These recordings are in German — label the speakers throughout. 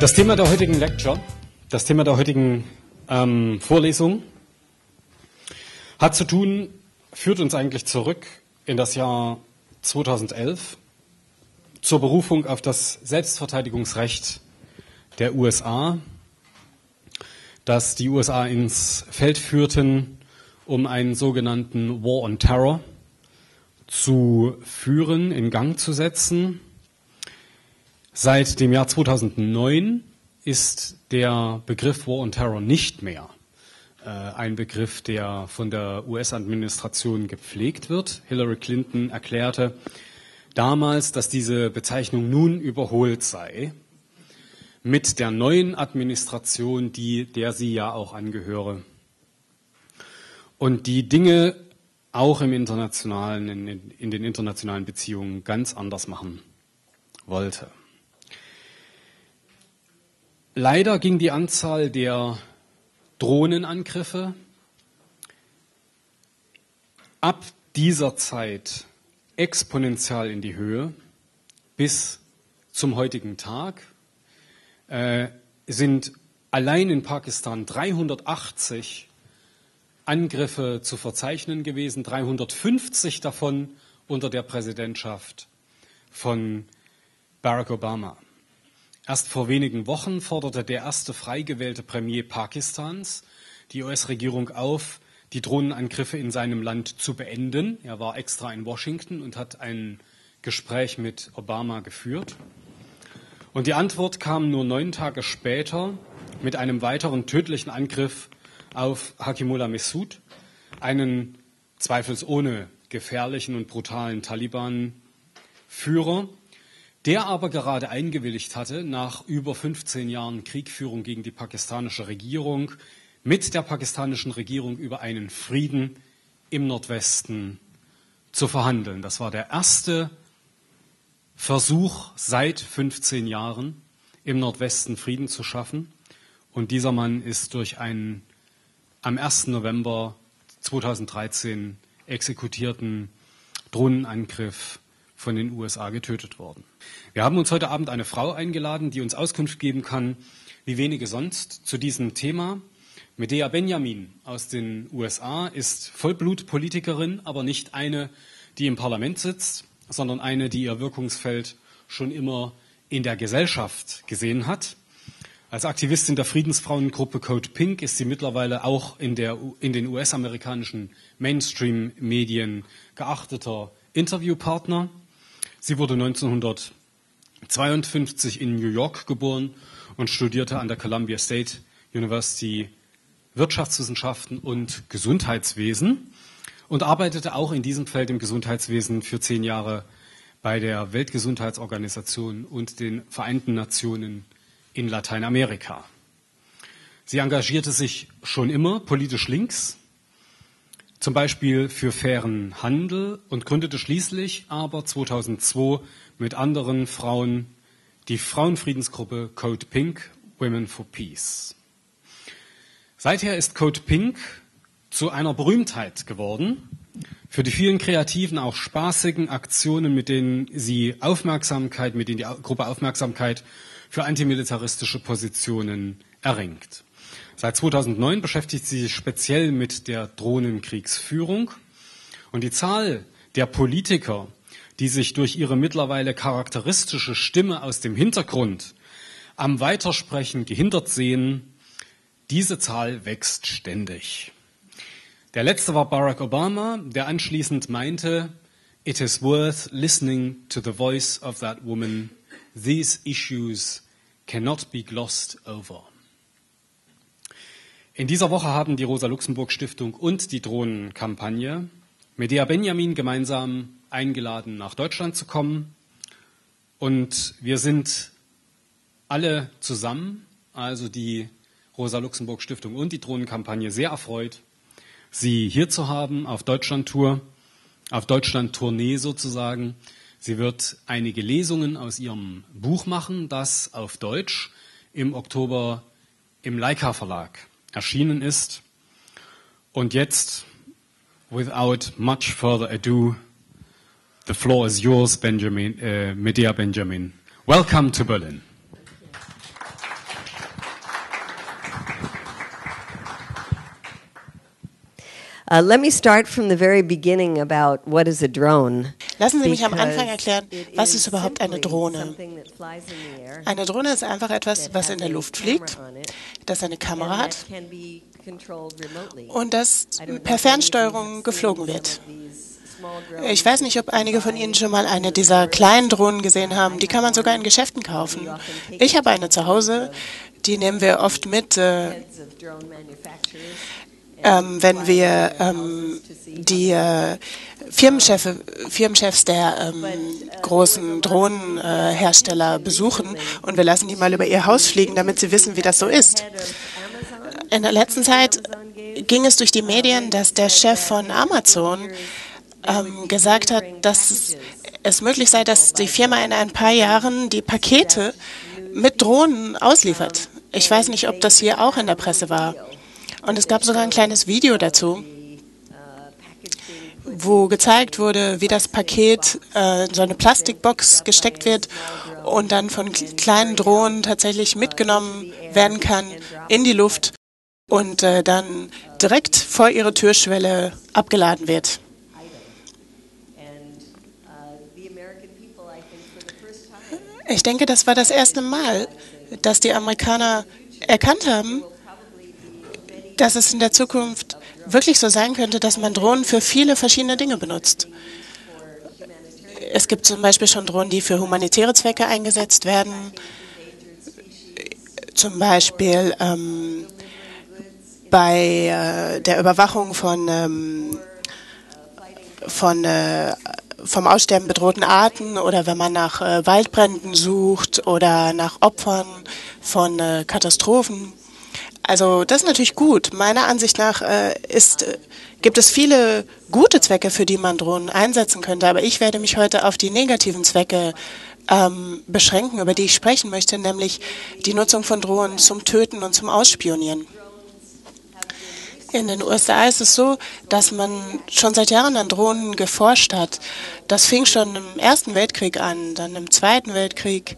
Speaker 1: Das Thema der heutigen Lecture, das Thema der heutigen ähm, Vorlesung hat zu tun, führt uns eigentlich zurück in das Jahr 2011 zur Berufung auf das Selbstverteidigungsrecht der USA, das die USA ins Feld führten, um einen sogenannten War on Terror zu führen, in Gang zu setzen. Seit dem Jahr 2009 ist der Begriff War on Terror nicht mehr äh, ein Begriff, der von der US-Administration gepflegt wird. Hillary Clinton erklärte damals, dass diese Bezeichnung nun überholt sei mit der neuen Administration, die, der sie ja auch angehöre. Und die Dinge auch im internationalen, in, in den internationalen Beziehungen ganz anders machen wollte. Leider ging die Anzahl der Drohnenangriffe ab dieser Zeit exponentiell in die Höhe bis zum heutigen Tag. Äh, sind allein in Pakistan 380 Angriffe zu verzeichnen gewesen, 350 davon unter der Präsidentschaft von Barack Obama. Erst vor wenigen Wochen forderte der erste frei gewählte Premier Pakistans die US-Regierung auf, die Drohnenangriffe in seinem Land zu beenden. Er war extra in Washington und hat ein Gespräch mit Obama geführt. Und die Antwort kam nur neun Tage später mit einem weiteren tödlichen Angriff auf Hakimullah Massoud, einen zweifelsohne gefährlichen und brutalen Taliban-Führer, der aber gerade eingewilligt hatte, nach über 15 Jahren Kriegführung gegen die pakistanische Regierung, mit der pakistanischen Regierung über einen Frieden im Nordwesten zu verhandeln. Das war der erste Versuch seit 15 Jahren, im Nordwesten Frieden zu schaffen. Und dieser Mann ist durch einen am 1. November 2013 exekutierten Drohnenangriff von den USA getötet worden. Wir haben uns heute Abend eine Frau eingeladen, die uns Auskunft geben kann, wie wenige sonst, zu diesem Thema. Medea Benjamin aus den USA ist Vollblutpolitikerin, aber nicht eine, die im Parlament sitzt, sondern eine, die ihr Wirkungsfeld schon immer in der Gesellschaft gesehen hat. Als Aktivistin der Friedensfrauengruppe Code Pink ist sie mittlerweile auch in, der, in den US-amerikanischen Mainstream-Medien geachteter Interviewpartner. Sie wurde 1952 in New York geboren und studierte an der Columbia State University Wirtschaftswissenschaften und Gesundheitswesen und arbeitete auch in diesem Feld im Gesundheitswesen für zehn Jahre bei der Weltgesundheitsorganisation und den Vereinten Nationen in Lateinamerika. Sie engagierte sich schon immer politisch links, zum Beispiel für fairen Handel und gründete schließlich aber 2002 mit anderen Frauen die Frauenfriedensgruppe Code Pink Women for Peace. Seither ist Code Pink zu einer Berühmtheit geworden für die vielen kreativen, auch spaßigen Aktionen, mit denen sie Aufmerksamkeit, mit denen die Gruppe Aufmerksamkeit für antimilitaristische Positionen erringt. Seit 2009 beschäftigt sie sich speziell mit der Drohnenkriegsführung und die Zahl der Politiker, die sich durch ihre mittlerweile charakteristische Stimme aus dem Hintergrund am Weitersprechen gehindert sehen, diese Zahl wächst ständig. Der letzte war Barack Obama, der anschließend meinte, It is worth listening to the voice of that woman These issues cannot be glossed over. In dieser Woche haben die Rosa-Luxemburg-Stiftung und die Drohnenkampagne Medea Benjamin gemeinsam eingeladen, nach Deutschland zu kommen. Und wir sind alle zusammen, also die Rosa-Luxemburg-Stiftung und die Drohnenkampagne, sehr erfreut, Sie hier zu haben auf Deutschland-Tour, auf Deutschland-Tournee sozusagen. Sie wird einige Lesungen aus ihrem Buch machen, das auf Deutsch im Oktober im Leica Verlag erschienen ist. Und jetzt, without much further ado, the floor is yours, Benjamin, uh, Medea Benjamin. Welcome to Berlin.
Speaker 2: Uh, let me start from the very beginning about what is a drone.
Speaker 3: Lassen Sie mich am Anfang erklären, was ist überhaupt eine Drohne? Eine Drohne ist einfach etwas, was in der Luft fliegt, das eine Kamera hat und das per Fernsteuerung geflogen wird. Ich weiß nicht, ob einige von Ihnen schon mal eine dieser kleinen Drohnen gesehen haben. Die kann man sogar in Geschäften kaufen. Ich habe eine zu Hause. Die nehmen wir oft mit, äh, ähm, wenn wir ähm, die äh, Firmenchefs, der ähm, großen Drohnenhersteller äh, besuchen und wir lassen die mal über ihr Haus fliegen, damit sie wissen, wie das so ist. In der letzten Zeit ging es durch die Medien, dass der Chef von Amazon ähm, gesagt hat, dass es möglich sei, dass die Firma in ein paar Jahren die Pakete mit Drohnen ausliefert. Ich weiß nicht, ob das hier auch in der Presse war. Und es gab sogar ein kleines Video dazu, wo gezeigt wurde, wie das Paket äh, in so eine Plastikbox gesteckt wird und dann von kleinen Drohnen tatsächlich mitgenommen werden kann in die Luft und äh, dann direkt vor ihre Türschwelle abgeladen wird. Ich denke, das war das erste Mal, dass die Amerikaner erkannt haben, dass es in der Zukunft wirklich so sein könnte, dass man Drohnen für viele verschiedene Dinge benutzt. Es gibt zum Beispiel schon Drohnen, die für humanitäre Zwecke eingesetzt werden. Zum Beispiel ähm, bei äh, der Überwachung von, ähm, von äh, vom Aussterben bedrohten Arten oder wenn man nach äh, Waldbränden sucht oder nach Opfern von äh, Katastrophen. Also das ist natürlich gut. Meiner Ansicht nach äh, ist, äh, gibt es viele gute Zwecke, für die man Drohnen einsetzen könnte. Aber ich werde mich heute auf die negativen Zwecke ähm, beschränken, über die ich sprechen möchte, nämlich die Nutzung von Drohnen zum Töten und zum Ausspionieren. In den USA ist es so, dass man schon seit Jahren an Drohnen geforscht hat. Das fing schon im Ersten Weltkrieg an, dann im Zweiten Weltkrieg.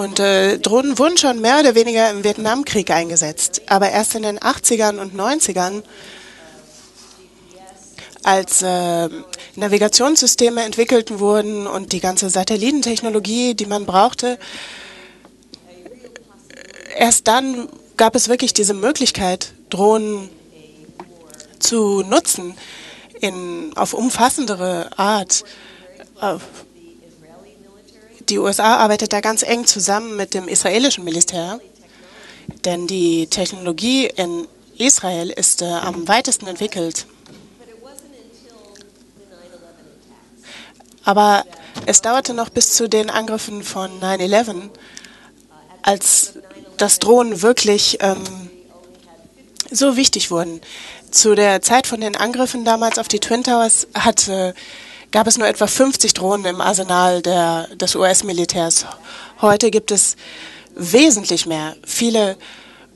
Speaker 3: Und äh, Drohnen wurden schon mehr oder weniger im Vietnamkrieg eingesetzt. Aber erst in den 80ern und 90ern, als äh, Navigationssysteme entwickelt wurden und die ganze Satellitentechnologie, die man brauchte, erst dann gab es wirklich diese Möglichkeit, Drohnen zu nutzen in, auf umfassendere Art. Die USA arbeitet da ganz eng zusammen mit dem israelischen Militär, denn die Technologie in Israel ist äh, am weitesten entwickelt. Aber es dauerte noch bis zu den Angriffen von 9-11, als dass Drohnen wirklich ähm, so wichtig wurden. Zu der Zeit von den Angriffen damals auf die Twin Towers hatte, gab es nur etwa 50 Drohnen im Arsenal der, des US-Militärs. Heute gibt es wesentlich mehr. Viele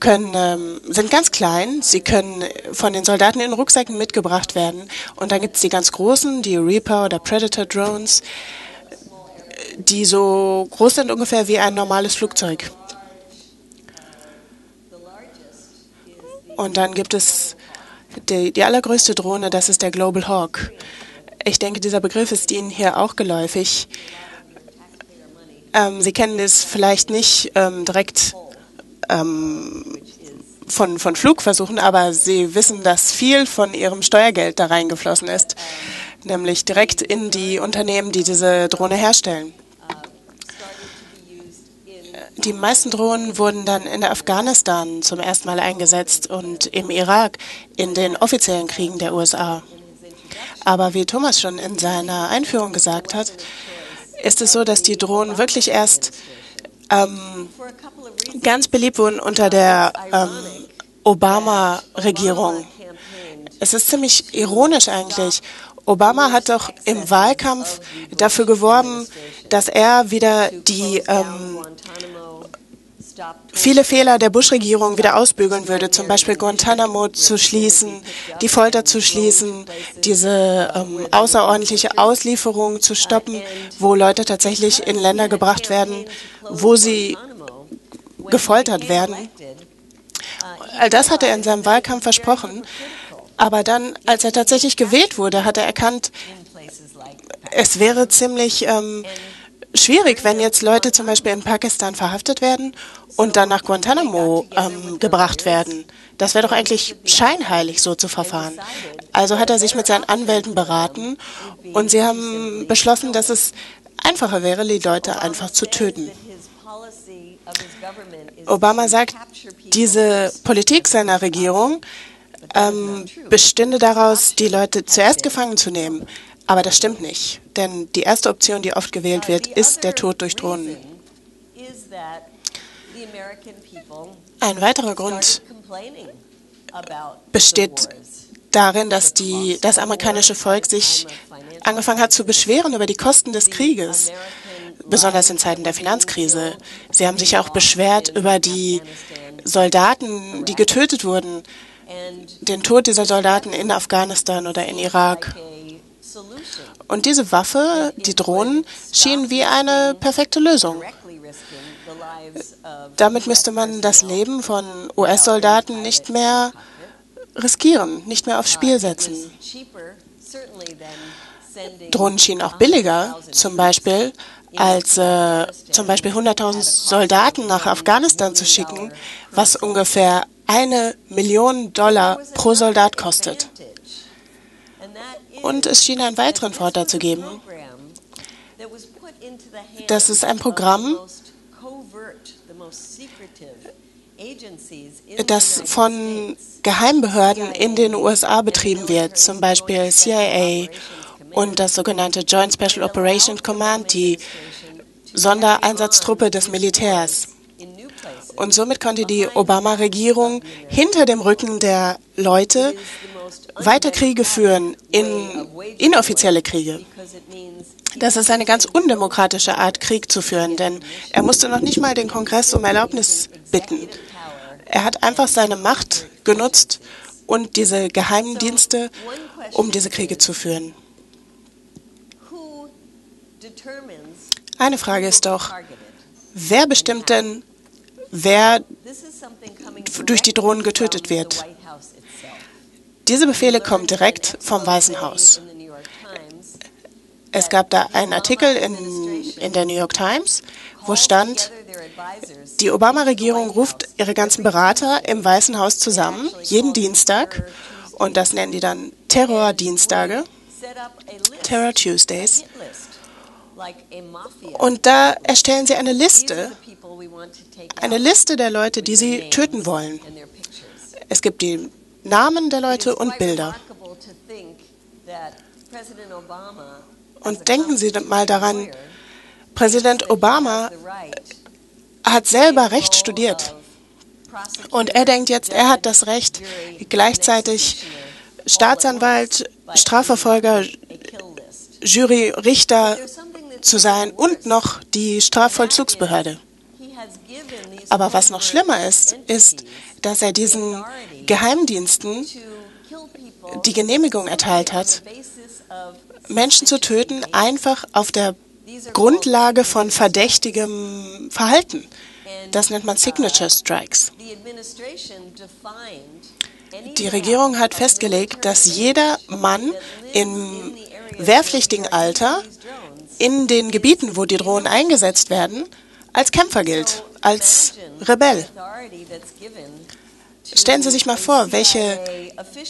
Speaker 3: können, ähm, sind ganz klein, sie können von den Soldaten in Rucksäcken mitgebracht werden. Und dann gibt es die ganz großen, die Reaper oder Predator Drones, die so groß sind ungefähr wie ein normales Flugzeug. Und dann gibt es die, die allergrößte Drohne, das ist der Global Hawk. Ich denke, dieser Begriff ist Ihnen hier auch geläufig. Ähm, Sie kennen es vielleicht nicht ähm, direkt ähm, von, von Flugversuchen, aber Sie wissen, dass viel von Ihrem Steuergeld da reingeflossen ist, nämlich direkt in die Unternehmen, die diese Drohne herstellen. Die meisten Drohnen wurden dann in Afghanistan zum ersten Mal eingesetzt und im Irak in den offiziellen Kriegen der USA. Aber wie Thomas schon in seiner Einführung gesagt hat, ist es so, dass die Drohnen wirklich erst ähm, ganz beliebt wurden unter der ähm, Obama-Regierung. Es ist ziemlich ironisch eigentlich. Obama hat doch im Wahlkampf dafür geworben, dass er wieder die ähm, viele Fehler der Bush-Regierung wieder ausbügeln würde, zum Beispiel Guantanamo zu schließen, die Folter zu schließen, diese ähm, außerordentliche Auslieferung zu stoppen, wo Leute tatsächlich in Länder gebracht werden, wo sie gefoltert werden. All das hat er in seinem Wahlkampf versprochen. Aber dann, als er tatsächlich gewählt wurde, hat er erkannt, es wäre ziemlich ähm, schwierig, wenn jetzt Leute zum Beispiel in Pakistan verhaftet werden und dann nach Guantanamo ähm, gebracht werden. Das wäre doch eigentlich scheinheilig, so zu verfahren. Also hat er sich mit seinen Anwälten beraten und sie haben beschlossen, dass es einfacher wäre, die Leute einfach zu töten. Obama sagt, diese Politik seiner Regierung ähm, bestünde daraus, die Leute zuerst gefangen zu nehmen. Aber das stimmt nicht, denn die erste Option, die oft gewählt wird, ist der Tod durch Drohnen. Ein weiterer Grund besteht darin, dass die, das amerikanische Volk sich angefangen hat zu beschweren über die Kosten des Krieges, besonders in Zeiten der Finanzkrise. Sie haben sich auch beschwert über die Soldaten, die getötet wurden, den Tod dieser Soldaten in Afghanistan oder in Irak. Und diese Waffe, die Drohnen, schienen wie eine perfekte Lösung. Damit müsste man das Leben von US-Soldaten nicht mehr riskieren, nicht mehr aufs Spiel setzen. Drohnen schienen auch billiger, zum Beispiel, als äh, zum Beispiel 100.000 Soldaten nach Afghanistan zu schicken, was ungefähr eine Million Dollar pro Soldat kostet. Und es schien einen weiteren Vorteil zu geben. Das ist ein Programm, das von Geheimbehörden in den USA betrieben wird, zum Beispiel CIA und das sogenannte Joint Special Operations Command, die Sondereinsatztruppe des Militärs. Und somit konnte die Obama-Regierung hinter dem Rücken der Leute weiter Kriege führen, in inoffizielle Kriege. Das ist eine ganz undemokratische Art, Krieg zu führen, denn er musste noch nicht mal den Kongress um Erlaubnis bitten. Er hat einfach seine Macht genutzt und diese Geheimdienste, um diese Kriege zu führen. Eine Frage ist doch, wer bestimmt denn, wer durch die Drohnen getötet wird? Diese Befehle kommen direkt vom Weißen Haus. Es gab da einen Artikel in, in der New York Times, wo stand, die Obama-Regierung ruft ihre ganzen Berater im Weißen Haus zusammen, jeden Dienstag, und das nennen die dann Terror-Dienstage, Terror Tuesdays. Und da erstellen sie eine Liste, eine Liste der Leute, die sie töten wollen. Es gibt die Namen der Leute und Bilder. Und denken Sie mal daran, Präsident Obama hat selber Recht studiert. Und er denkt jetzt, er hat das Recht, gleichzeitig Staatsanwalt, Strafverfolger, Jury, Richter zu sein und noch die Strafvollzugsbehörde. Aber was noch schlimmer ist, ist, dass er diesen Geheimdiensten die Genehmigung erteilt hat, Menschen zu töten, einfach auf der Grundlage von verdächtigem Verhalten. Das nennt man Signature Strikes. Die Regierung hat festgelegt, dass jeder Mann im wehrpflichtigen Alter in den Gebieten, wo die Drohnen eingesetzt werden, als Kämpfer gilt, als Rebell. Stellen Sie sich mal vor, welche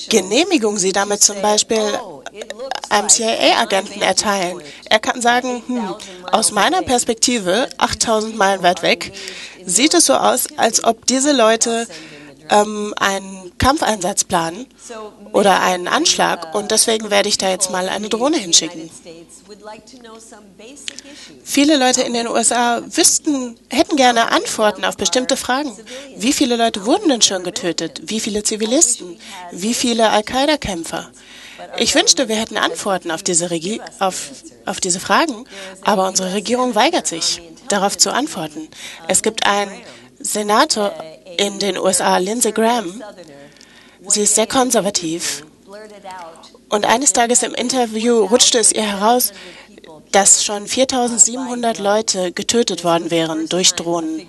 Speaker 3: Genehmigung Sie damit zum Beispiel einem CIA-Agenten erteilen. Er kann sagen, hm, aus meiner Perspektive, 8000 Meilen weit weg, sieht es so aus, als ob diese Leute ähm, einen Kampfeinsatz planen oder einen Anschlag und deswegen werde ich da jetzt mal eine Drohne hinschicken. Viele Leute in den USA wüssten, hätten gerne Antworten auf bestimmte Fragen. Wie viele Leute wurden denn schon getötet? Wie viele Zivilisten? Wie viele Al-Qaida-Kämpfer? Ich wünschte, wir hätten Antworten auf diese, Regi auf, auf diese Fragen, aber unsere Regierung weigert sich, darauf zu antworten. Es gibt einen Senator in den USA, Lindsey Graham. Sie ist sehr konservativ. Und eines Tages im Interview rutschte es ihr heraus, dass schon 4700 Leute getötet worden wären durch Drohnen.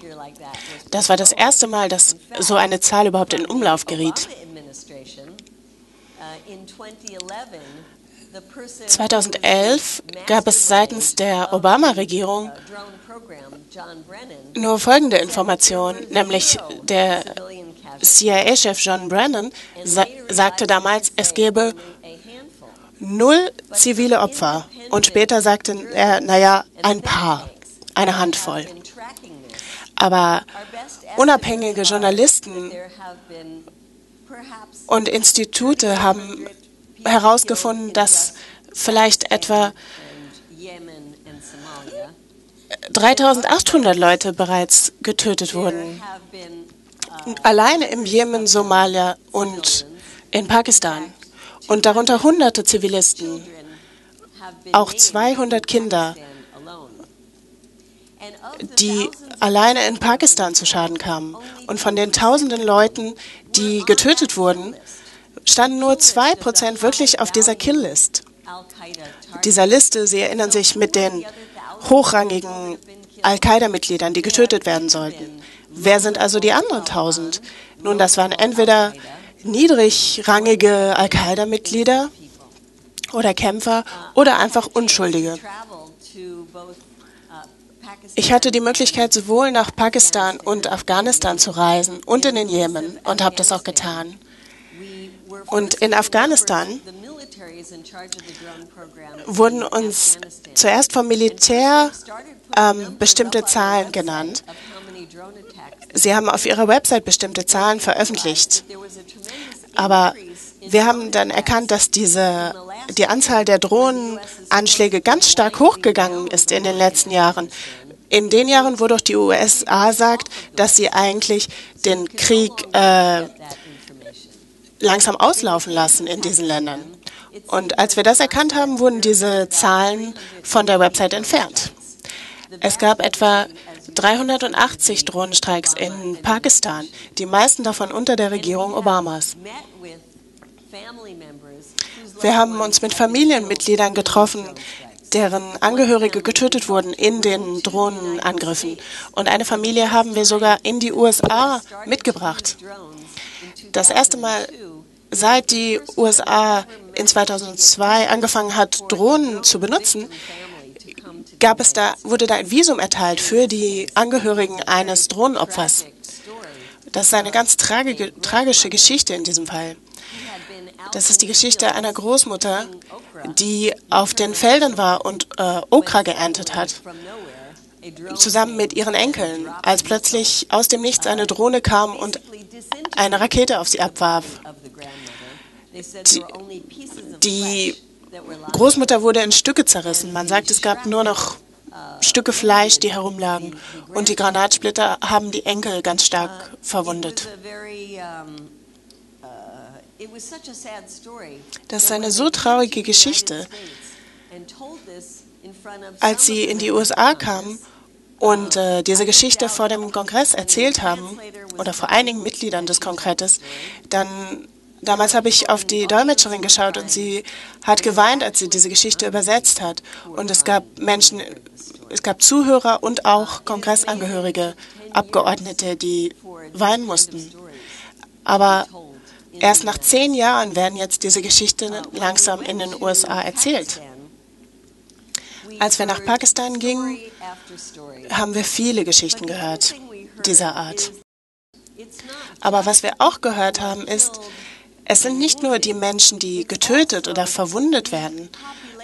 Speaker 3: Das war das erste Mal, dass so eine Zahl überhaupt in Umlauf geriet. 2011 gab es seitens der Obama-Regierung nur folgende Information, nämlich der CIA-Chef John Brennan sa sagte damals, es gebe null zivile Opfer. Und später sagte er, naja, ein paar, eine Handvoll. Aber unabhängige Journalisten und Institute haben herausgefunden, dass vielleicht etwa 3800 Leute bereits getötet wurden. Alleine im Jemen, Somalia und in Pakistan. Und darunter hunderte Zivilisten, auch 200 Kinder, die alleine in Pakistan zu Schaden kamen. Und von den tausenden Leuten, die getötet wurden, standen nur 2% wirklich auf dieser Kill-List. Dieser Liste, Sie erinnern sich, mit den hochrangigen Al-Qaida-Mitgliedern, die getötet werden sollten. Wer sind also die anderen 1000? Nun, das waren entweder niedrigrangige Al-Qaida-Mitglieder oder Kämpfer oder einfach Unschuldige. Ich hatte die Möglichkeit, sowohl nach Pakistan und Afghanistan zu reisen und in den Jemen und habe das auch getan. Und in Afghanistan wurden uns zuerst vom Militär ähm, bestimmte Zahlen genannt. Sie haben auf ihrer Website bestimmte Zahlen veröffentlicht. Aber wir haben dann erkannt, dass diese, die Anzahl der Drohnenanschläge ganz stark hochgegangen ist in den letzten Jahren. In den Jahren, wo doch die USA sagt, dass sie eigentlich den Krieg äh, langsam auslaufen lassen in diesen Ländern. Und als wir das erkannt haben, wurden diese Zahlen von der Website entfernt. Es gab etwa 380 Drohnenstreiks in Pakistan, die meisten davon unter der Regierung Obamas. Wir haben uns mit Familienmitgliedern getroffen, deren Angehörige getötet wurden in den Drohnenangriffen. Und eine Familie haben wir sogar in die USA mitgebracht. Das erste Mal seit die USA in 2002 angefangen hat, Drohnen zu benutzen, gab es da, wurde da ein Visum erteilt für die Angehörigen eines Drohnenopfers. Das ist eine ganz tragische Geschichte in diesem Fall. Das ist die Geschichte einer Großmutter, die auf den Feldern war und äh, Okra geerntet hat, zusammen mit ihren Enkeln, als plötzlich aus dem Nichts eine Drohne kam und eine Rakete auf sie abwarf. Die, die Großmutter wurde in Stücke zerrissen. Man sagt, es gab nur noch Stücke Fleisch, die herumlagen. Und die Granatsplitter haben die Enkel ganz stark verwundet. Das ist eine so traurige Geschichte. Als sie in die USA kamen und äh, diese Geschichte vor dem Kongress erzählt haben, oder vor einigen Mitgliedern des Kongresses, dann damals habe ich auf die Dolmetscherin geschaut und sie hat geweint, als sie diese Geschichte übersetzt hat. Und es gab Menschen, es gab Zuhörer und auch Kongressangehörige, Abgeordnete, die weinen mussten. Aber erst nach zehn Jahren werden jetzt diese Geschichten langsam in den USA erzählt. Als wir nach Pakistan gingen, haben wir viele Geschichten gehört dieser Art. Aber was wir auch gehört haben, ist, es sind nicht nur die Menschen, die getötet oder verwundet werden,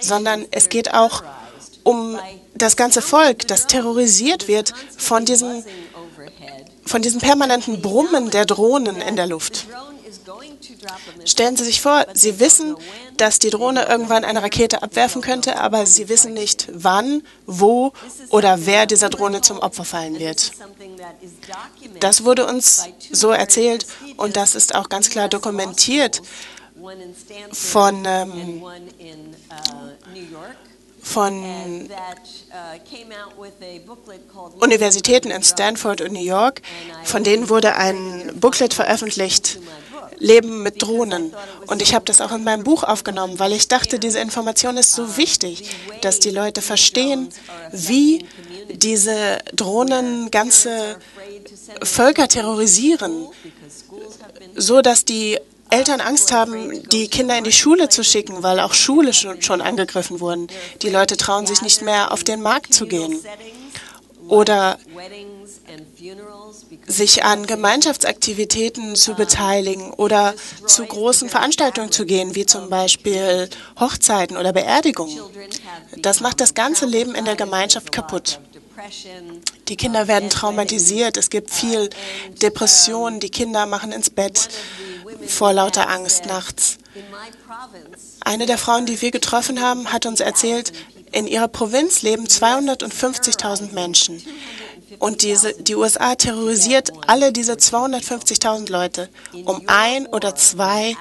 Speaker 3: sondern es geht auch um das ganze Volk, das terrorisiert wird von diesem, von diesem permanenten Brummen der Drohnen in der Luft. Stellen Sie sich vor, Sie wissen, dass die Drohne irgendwann eine Rakete abwerfen könnte, aber Sie wissen nicht, wann, wo oder wer dieser Drohne zum Opfer fallen wird. Das wurde uns so erzählt und das ist auch ganz klar dokumentiert von, ähm, von Universitäten in Stanford und New York. Von denen wurde ein Booklet veröffentlicht, leben mit Drohnen. Und ich habe das auch in meinem Buch aufgenommen, weil ich dachte, diese Information ist so wichtig, dass die Leute verstehen, wie diese Drohnen ganze Völker terrorisieren, so dass die Eltern Angst haben, die Kinder in die Schule zu schicken, weil auch Schule schon angegriffen wurden. Die Leute trauen sich nicht mehr, auf den Markt zu gehen oder sich an Gemeinschaftsaktivitäten zu beteiligen oder zu großen Veranstaltungen zu gehen, wie zum Beispiel Hochzeiten oder Beerdigungen. Das macht das ganze Leben in der Gemeinschaft kaputt. Die Kinder werden traumatisiert, es gibt viel Depression, die Kinder machen ins Bett vor lauter Angst nachts. Eine der Frauen, die wir getroffen haben, hat uns erzählt, in ihrer Provinz leben 250.000 Menschen. Und diese, die USA terrorisiert alle diese 250.000 Leute, um ein oder zwei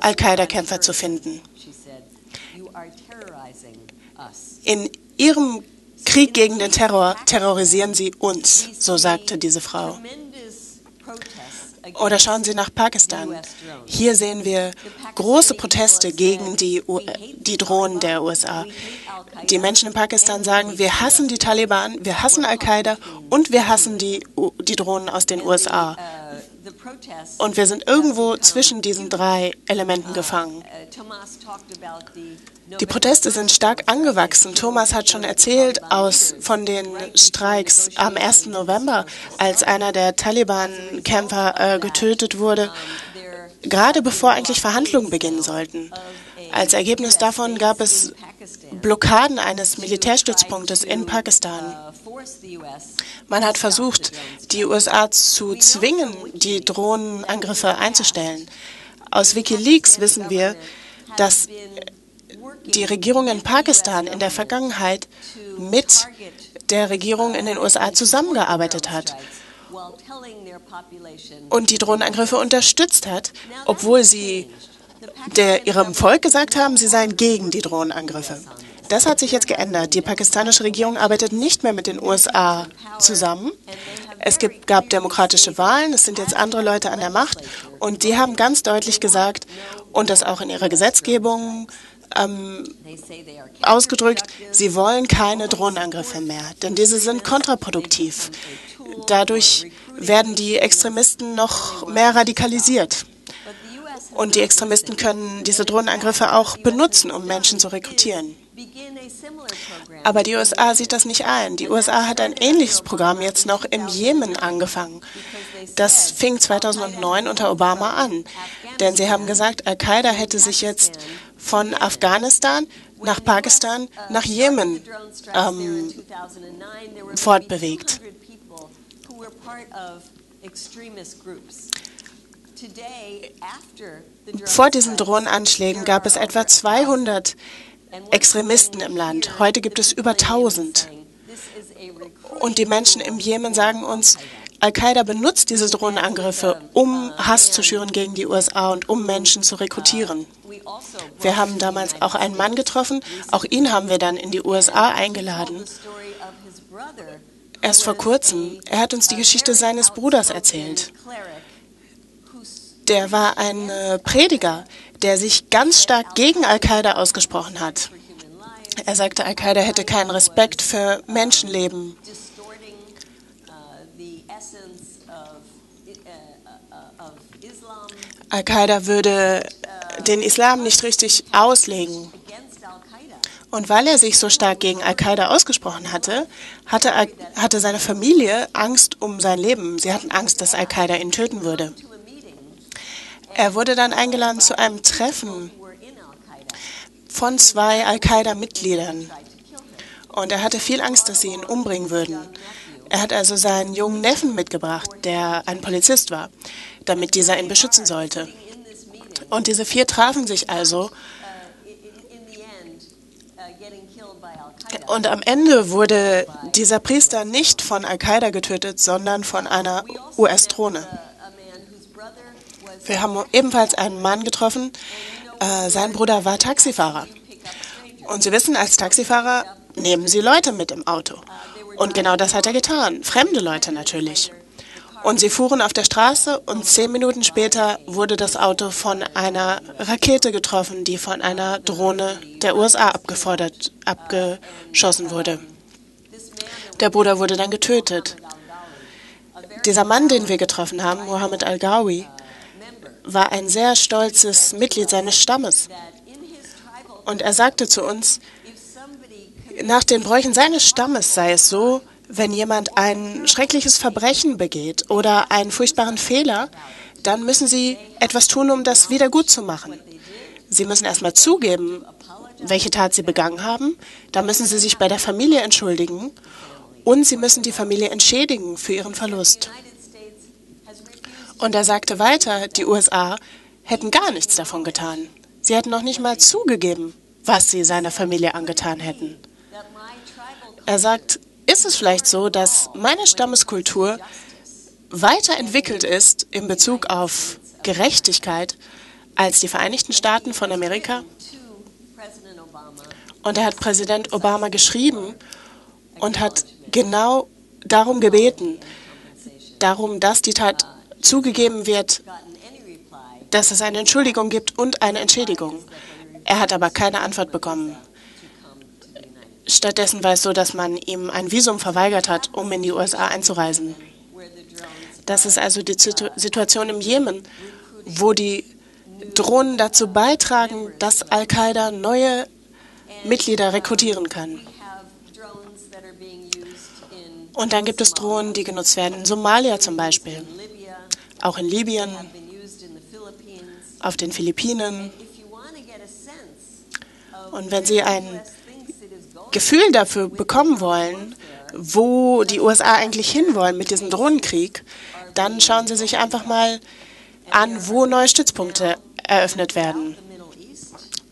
Speaker 3: Al-Qaida-Kämpfer zu finden. In ihrem Krieg gegen den Terror terrorisieren sie uns, so sagte diese Frau. Oder schauen Sie nach Pakistan. Hier sehen wir große Proteste gegen die, die Drohnen der USA. Die Menschen in Pakistan sagen, wir hassen die Taliban, wir hassen Al-Qaida und wir hassen die, die Drohnen aus den USA. Und wir sind irgendwo zwischen diesen drei Elementen gefangen. Die Proteste sind stark angewachsen. Thomas hat schon erzählt aus, von den Streiks am 1. November, als einer der Taliban-Kämpfer äh, getötet wurde, gerade bevor eigentlich Verhandlungen beginnen sollten. Als Ergebnis davon gab es Blockaden eines Militärstützpunktes in Pakistan. Man hat versucht, die USA zu zwingen, die Drohnenangriffe einzustellen. Aus Wikileaks wissen wir, dass die Regierung in Pakistan in der Vergangenheit mit der Regierung in den USA zusammengearbeitet hat und die Drohnenangriffe unterstützt hat, obwohl sie der, ihrem Volk gesagt haben, sie seien gegen die Drohnenangriffe. Das hat sich jetzt geändert. Die pakistanische Regierung arbeitet nicht mehr mit den USA zusammen. Es gibt, gab demokratische Wahlen, es sind jetzt andere Leute an der Macht und die haben ganz deutlich gesagt und das auch in ihrer Gesetzgebung ähm, ausgedrückt, sie wollen keine Drohnenangriffe mehr, denn diese sind kontraproduktiv. Dadurch werden die Extremisten noch mehr radikalisiert. Und die Extremisten können diese Drohnenangriffe auch benutzen, um Menschen zu rekrutieren. Aber die USA sieht das nicht ein. Die USA hat ein ähnliches Programm jetzt noch im Jemen angefangen. Das fing 2009 unter Obama an. Denn sie haben gesagt, Al-Qaida hätte sich jetzt von Afghanistan nach Pakistan, nach Jemen ähm, fortbewegt. Vor diesen Drohnenanschlägen gab es etwa 200 Extremisten im Land. Heute gibt es über 1000. Und die Menschen im Jemen sagen uns, Al-Qaida benutzt diese Drohnenangriffe, um Hass zu schüren gegen die USA und um Menschen zu rekrutieren. Wir haben damals auch einen Mann getroffen, auch ihn haben wir dann in die USA eingeladen. Erst vor kurzem. Er hat uns die Geschichte seines Bruders erzählt. Der war ein äh, Prediger, der sich ganz stark gegen Al-Qaida ausgesprochen hat. Er sagte, Al-Qaida hätte keinen Respekt für Menschenleben. Al-Qaida würde den Islam nicht richtig auslegen. Und weil er sich so stark gegen Al-Qaida ausgesprochen hatte, hatte, hatte seine Familie Angst um sein Leben. Sie hatten Angst, dass Al-Qaida ihn töten würde. Er wurde dann eingeladen zu einem Treffen von zwei Al-Qaida-Mitgliedern. Und er hatte viel Angst, dass sie ihn umbringen würden. Er hat also seinen jungen Neffen mitgebracht, der ein Polizist war, damit dieser ihn beschützen sollte. Und diese vier trafen sich also. Und am Ende wurde dieser Priester nicht von Al-Qaida getötet, sondern von einer US-Drohne. Wir haben ebenfalls einen Mann getroffen. Äh, sein Bruder war Taxifahrer. Und Sie wissen, als Taxifahrer nehmen Sie Leute mit im Auto. Und genau das hat er getan. Fremde Leute natürlich. Und sie fuhren auf der Straße und zehn Minuten später wurde das Auto von einer Rakete getroffen, die von einer Drohne der USA abgefordert, abgeschossen wurde. Der Bruder wurde dann getötet. Dieser Mann, den wir getroffen haben, Mohammed Al-Gawi, war ein sehr stolzes Mitglied seines Stammes. Und er sagte zu uns, nach den Bräuchen seines Stammes sei es so, wenn jemand ein schreckliches Verbrechen begeht oder einen furchtbaren Fehler, dann müssen sie etwas tun, um das wieder gut zu machen. Sie müssen erstmal zugeben, welche Tat sie begangen haben. Dann müssen sie sich bei der Familie entschuldigen und sie müssen die Familie entschädigen für ihren Verlust. Und er sagte weiter, die USA hätten gar nichts davon getan. Sie hätten noch nicht mal zugegeben, was sie seiner Familie angetan hätten. Er sagt, ist es vielleicht so, dass meine Stammeskultur weiterentwickelt ist in Bezug auf Gerechtigkeit als die Vereinigten Staaten von Amerika? Und er hat Präsident Obama geschrieben und hat genau darum gebeten, darum, dass die Tat zugegeben wird, dass es eine Entschuldigung gibt und eine Entschädigung. Er hat aber keine Antwort bekommen. Stattdessen war es so, dass man ihm ein Visum verweigert hat, um in die USA einzureisen. Das ist also die Situation im Jemen, wo die Drohnen dazu beitragen, dass Al-Qaida neue Mitglieder rekrutieren kann. Und dann gibt es Drohnen, die genutzt werden in Somalia zum Beispiel, auch in Libyen, auf den Philippinen. Und wenn Sie ein Gefühl dafür bekommen wollen, wo die USA eigentlich hinwollen mit diesem Drohnenkrieg, dann schauen Sie sich einfach mal an, wo neue Stützpunkte eröffnet werden.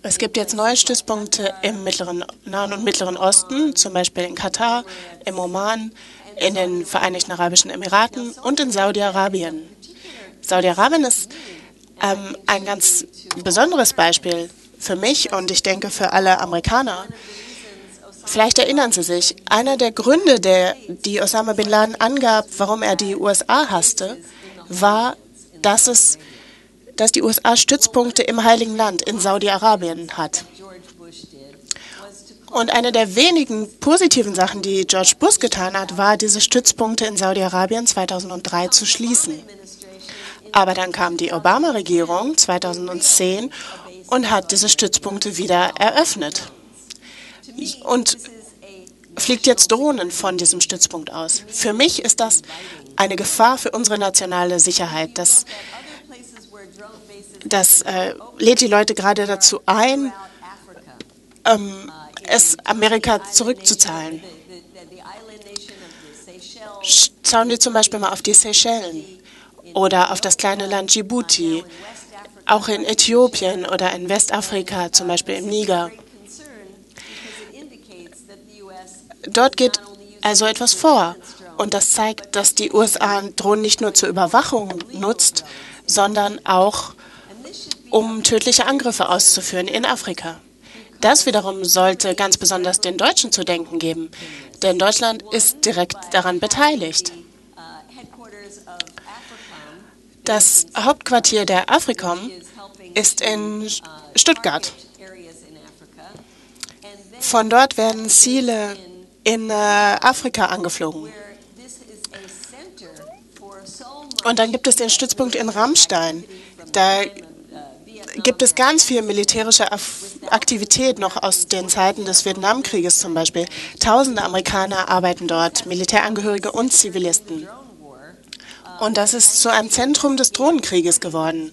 Speaker 3: Es gibt jetzt neue Stützpunkte im mittleren, Nahen und Mittleren Osten, zum Beispiel in Katar, im Oman, in den Vereinigten Arabischen Emiraten und in Saudi-Arabien. Saudi-Arabien ist ähm, ein ganz besonderes Beispiel für mich und ich denke für alle Amerikaner, Vielleicht erinnern Sie sich, einer der Gründe, der, die Osama bin Laden angab, warum er die USA hasste, war, dass, es, dass die USA Stützpunkte im Heiligen Land in Saudi-Arabien hat. Und eine der wenigen positiven Sachen, die George Bush getan hat, war, diese Stützpunkte in Saudi-Arabien 2003 zu schließen. Aber dann kam die Obama-Regierung 2010 und hat diese Stützpunkte wieder eröffnet und fliegt jetzt Drohnen von diesem Stützpunkt aus. Für mich ist das eine Gefahr für unsere nationale Sicherheit. Das, das äh, lädt die Leute gerade dazu ein, ähm, es Amerika zurückzuzahlen. Schauen wir zum Beispiel mal auf die Seychellen oder auf das kleine Land Djibouti, auch in Äthiopien oder in Westafrika, zum Beispiel im Niger. Dort geht also etwas vor. Und das zeigt, dass die USA Drohnen nicht nur zur Überwachung nutzt, sondern auch, um tödliche Angriffe auszuführen in Afrika. Das wiederum sollte ganz besonders den Deutschen zu denken geben, denn Deutschland ist direkt daran beteiligt. Das Hauptquartier der Afrikom ist in Stuttgart. Von dort werden Ziele in äh, Afrika angeflogen. Und dann gibt es den Stützpunkt in Rammstein. Da gibt es ganz viel militärische Aktivität noch aus den Zeiten des Vietnamkrieges zum Beispiel. Tausende Amerikaner arbeiten dort, Militärangehörige und Zivilisten. Und das ist zu einem Zentrum des Drohnenkrieges geworden.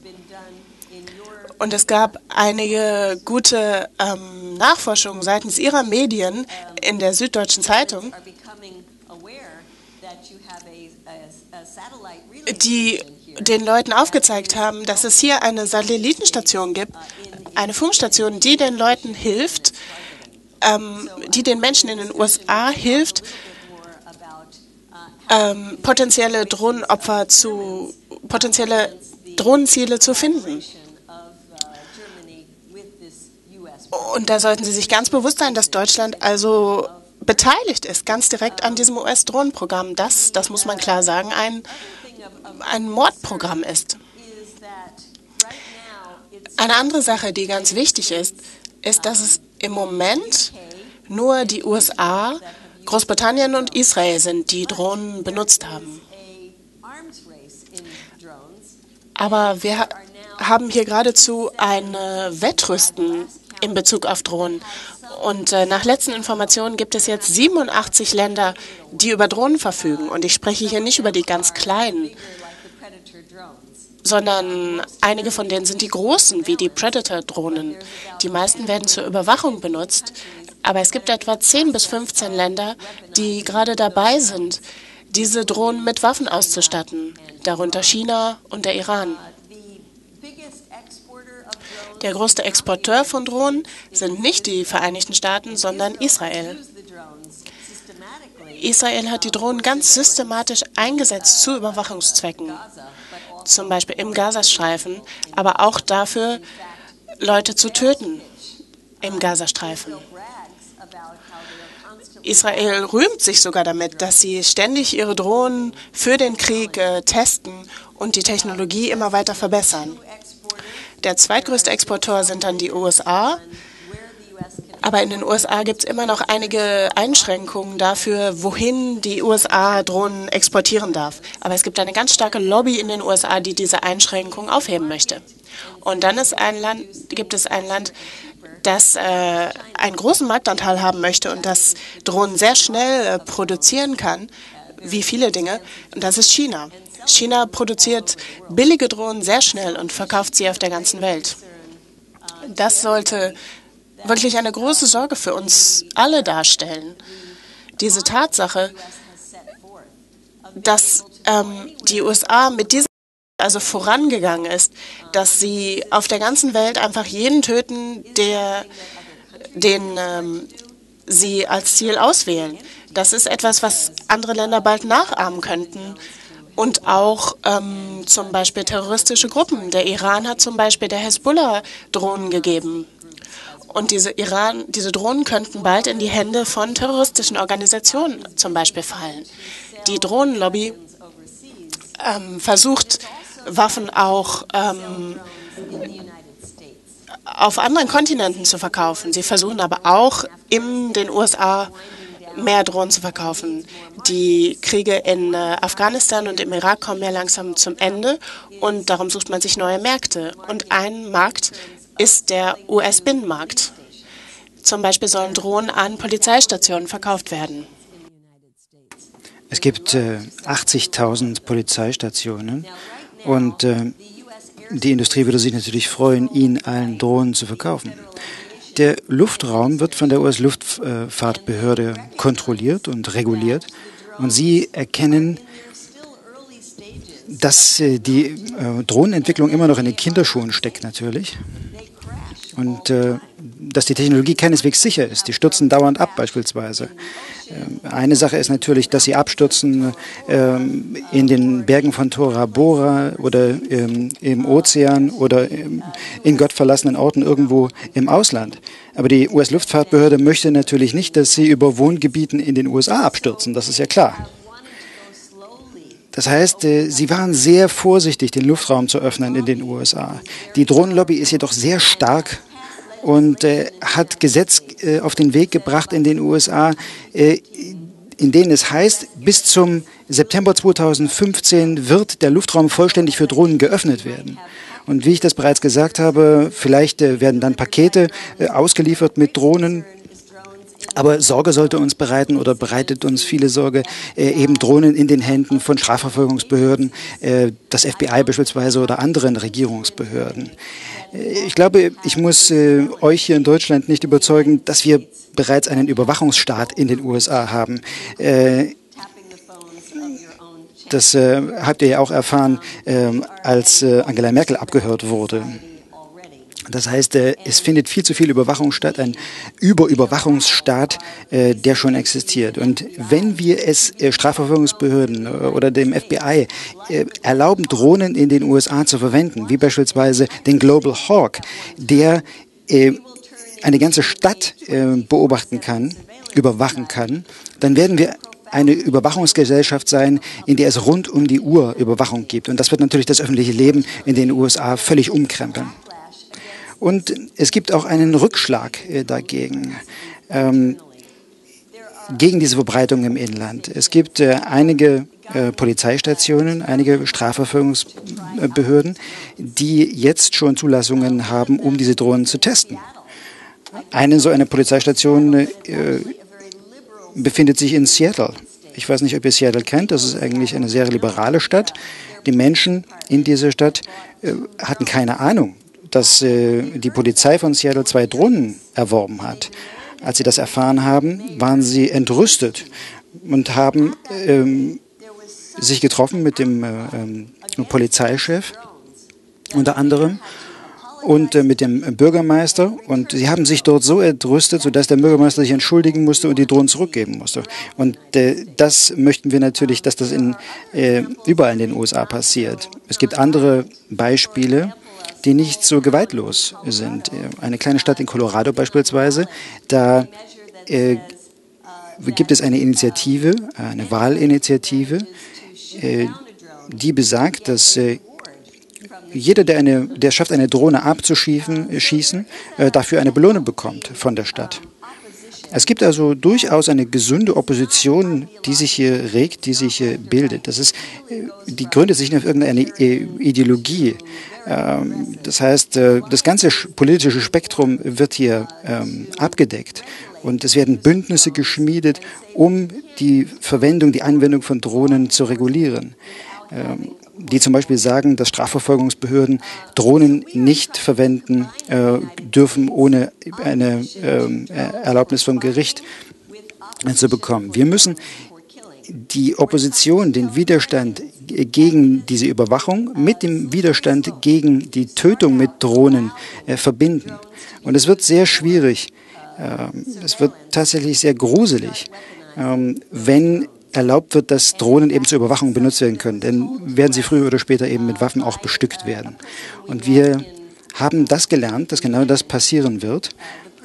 Speaker 3: Und es gab einige gute ähm, Nachforschungen seitens ihrer Medien in der Süddeutschen Zeitung, die den Leuten aufgezeigt haben, dass es hier eine Satellitenstation gibt, eine Funkstation, die den Leuten hilft, ähm, die den Menschen in den USA hilft, ähm, potenzielle Drohnenopfer zu, potenzielle Drohnenziele zu finden. Und da sollten Sie sich ganz bewusst sein, dass Deutschland also beteiligt ist, ganz direkt an diesem US-Drohnenprogramm. Das, das muss man klar sagen, ein ein Mordprogramm ist. Eine andere Sache, die ganz wichtig ist, ist, dass es im Moment nur die USA, Großbritannien und Israel sind, die Drohnen benutzt haben. Aber wir haben hier geradezu ein Wettrüsten in Bezug auf Drohnen. Und äh, nach letzten Informationen gibt es jetzt 87 Länder, die über Drohnen verfügen. Und ich spreche hier nicht über die ganz kleinen, sondern einige von denen sind die großen, wie die Predator-Drohnen. Die meisten werden zur Überwachung benutzt. Aber es gibt etwa 10 bis 15 Länder, die gerade dabei sind, diese Drohnen mit Waffen auszustatten, darunter China und der Iran. Der größte Exporteur von Drohnen sind nicht die Vereinigten Staaten, sondern Israel. Israel hat die Drohnen ganz systematisch eingesetzt zu Überwachungszwecken, zum Beispiel im Gazastreifen, aber auch dafür, Leute zu töten im Gazastreifen. Israel rühmt sich sogar damit, dass sie ständig ihre Drohnen für den Krieg äh, testen und die Technologie immer weiter verbessern. Der zweitgrößte Exporteur sind dann die USA. Aber in den USA gibt es immer noch einige Einschränkungen dafür, wohin die USA Drohnen exportieren darf. Aber es gibt eine ganz starke Lobby in den USA, die diese Einschränkungen aufheben möchte. Und dann Land, gibt es ein Land, das äh, einen großen Marktanteil haben möchte und das Drohnen sehr schnell äh, produzieren kann, wie viele Dinge, und das ist China. China produziert billige Drohnen sehr schnell und verkauft sie auf der ganzen Welt. Das sollte wirklich eine große Sorge für uns alle darstellen. Diese Tatsache, dass ähm, die USA mit dieser also vorangegangen ist, dass sie auf der ganzen Welt einfach jeden töten, der den ähm, sie als Ziel auswählen. Das ist etwas, was andere Länder bald nachahmen könnten und auch ähm, zum Beispiel terroristische Gruppen. Der Iran hat zum Beispiel der Hezbollah Drohnen gegeben. Und diese, Iran, diese Drohnen könnten bald in die Hände von terroristischen Organisationen zum Beispiel fallen. Die Drohnenlobby ähm, versucht, Waffen auch ähm, auf anderen Kontinenten zu verkaufen. Sie versuchen aber auch in den USA mehr Drohnen zu verkaufen. Die Kriege in äh, Afghanistan und im Irak kommen ja langsam zum Ende und darum sucht man sich neue Märkte. Und ein Markt ist der US-Binnenmarkt. Zum Beispiel sollen Drohnen an Polizeistationen verkauft werden.
Speaker 4: Es gibt äh, 80.000 Polizeistationen und äh, die Industrie würde sich natürlich freuen, ihnen allen Drohnen zu verkaufen. Der Luftraum wird von der US-Luftfahrtbehörde kontrolliert und reguliert. Und sie erkennen, dass äh, die äh, Drohnenentwicklung immer noch in den Kinderschuhen steckt natürlich. Und äh, dass die Technologie keineswegs sicher ist. Die stürzen dauernd ab beispielsweise. Ähm, eine Sache ist natürlich, dass sie abstürzen ähm, in den Bergen von Tora Bora oder ähm, im Ozean oder ähm, in gottverlassenen Orten irgendwo im Ausland. Aber die US-Luftfahrtbehörde möchte natürlich nicht, dass sie über Wohngebieten in den USA abstürzen. Das ist ja klar. Das heißt, äh, sie waren sehr vorsichtig, den Luftraum zu öffnen in den USA. Die Drohnenlobby ist jedoch sehr stark und äh, hat Gesetz äh, auf den Weg gebracht in den USA, äh, in denen es heißt, bis zum September 2015 wird der Luftraum vollständig für Drohnen geöffnet werden. Und wie ich das bereits gesagt habe, vielleicht äh, werden dann Pakete äh, ausgeliefert mit Drohnen, aber Sorge sollte uns bereiten oder bereitet uns viele Sorge, äh, eben Drohnen in den Händen von Strafverfolgungsbehörden, äh, das FBI beispielsweise oder anderen Regierungsbehörden. Äh, ich glaube, ich muss äh, euch hier in Deutschland nicht überzeugen, dass wir bereits einen Überwachungsstaat in den USA haben. Äh, das äh, habt ihr ja auch erfahren, ähm, als Angela Merkel abgehört wurde. Das heißt, äh, es findet viel zu viel Überwachung statt, ein Überüberwachungsstaat, äh, der schon existiert. Und wenn wir es äh, Strafverfolgungsbehörden oder dem FBI erlauben, Drohnen in den USA zu verwenden, wie beispielsweise den Global Hawk, der eine ganze Stadt beobachten kann, überwachen kann, dann werden wir eine Überwachungsgesellschaft sein, in der es rund um die Uhr Überwachung gibt. Und das wird natürlich das öffentliche Leben in den USA völlig umkrempeln. Und es gibt auch einen Rückschlag äh, dagegen. Ähm, gegen diese Verbreitung im Inland. Es gibt äh, einige äh, Polizeistationen, einige Strafverfolgungsbehörden, die jetzt schon Zulassungen haben, um diese Drohnen zu testen. Eine so eine Polizeistation äh, befindet sich in Seattle. Ich weiß nicht, ob ihr Seattle kennt. Das ist eigentlich eine sehr liberale Stadt. Die Menschen in dieser Stadt äh, hatten keine Ahnung, dass äh, die Polizei von Seattle zwei Drohnen erworben hat. Als sie das erfahren haben, waren sie entrüstet und haben ähm, sich getroffen mit dem äh, ähm, Polizeichef unter anderem und äh, mit dem Bürgermeister. Und sie haben sich dort so entrüstet, sodass der Bürgermeister sich entschuldigen musste und die Drohnen zurückgeben musste. Und äh, das möchten wir natürlich, dass das in, äh, überall in den USA passiert. Es gibt andere Beispiele, die nicht so gewaltlos sind. Eine kleine Stadt in Colorado beispielsweise, da äh, gibt es eine Initiative, eine Wahlinitiative, äh, die besagt, dass äh, jeder, der, eine, der schafft, eine Drohne abzuschießen, schießen, äh, dafür eine Belohnung bekommt von der Stadt. Es gibt also durchaus eine gesunde Opposition, die sich hier regt, die sich hier bildet. Das ist, die gründet sich nicht auf irgendeine Ideologie. Ähm, das heißt, das ganze politische Spektrum wird hier ähm, abgedeckt. Und es werden Bündnisse geschmiedet, um die Verwendung, die Anwendung von Drohnen zu regulieren. Die zum Beispiel sagen, dass Strafverfolgungsbehörden Drohnen nicht verwenden äh, dürfen, ohne eine ähm, Erlaubnis vom Gericht zu bekommen. Wir müssen die Opposition, den Widerstand gegen diese Überwachung mit dem Widerstand gegen die Tötung mit Drohnen äh, verbinden. Und es wird sehr schwierig, ähm, es wird tatsächlich sehr gruselig, ähm, wenn erlaubt wird, dass Drohnen eben zur Überwachung benutzt werden können. Denn werden sie früher oder später eben mit Waffen auch bestückt werden. Und wir haben das gelernt, dass genau das passieren wird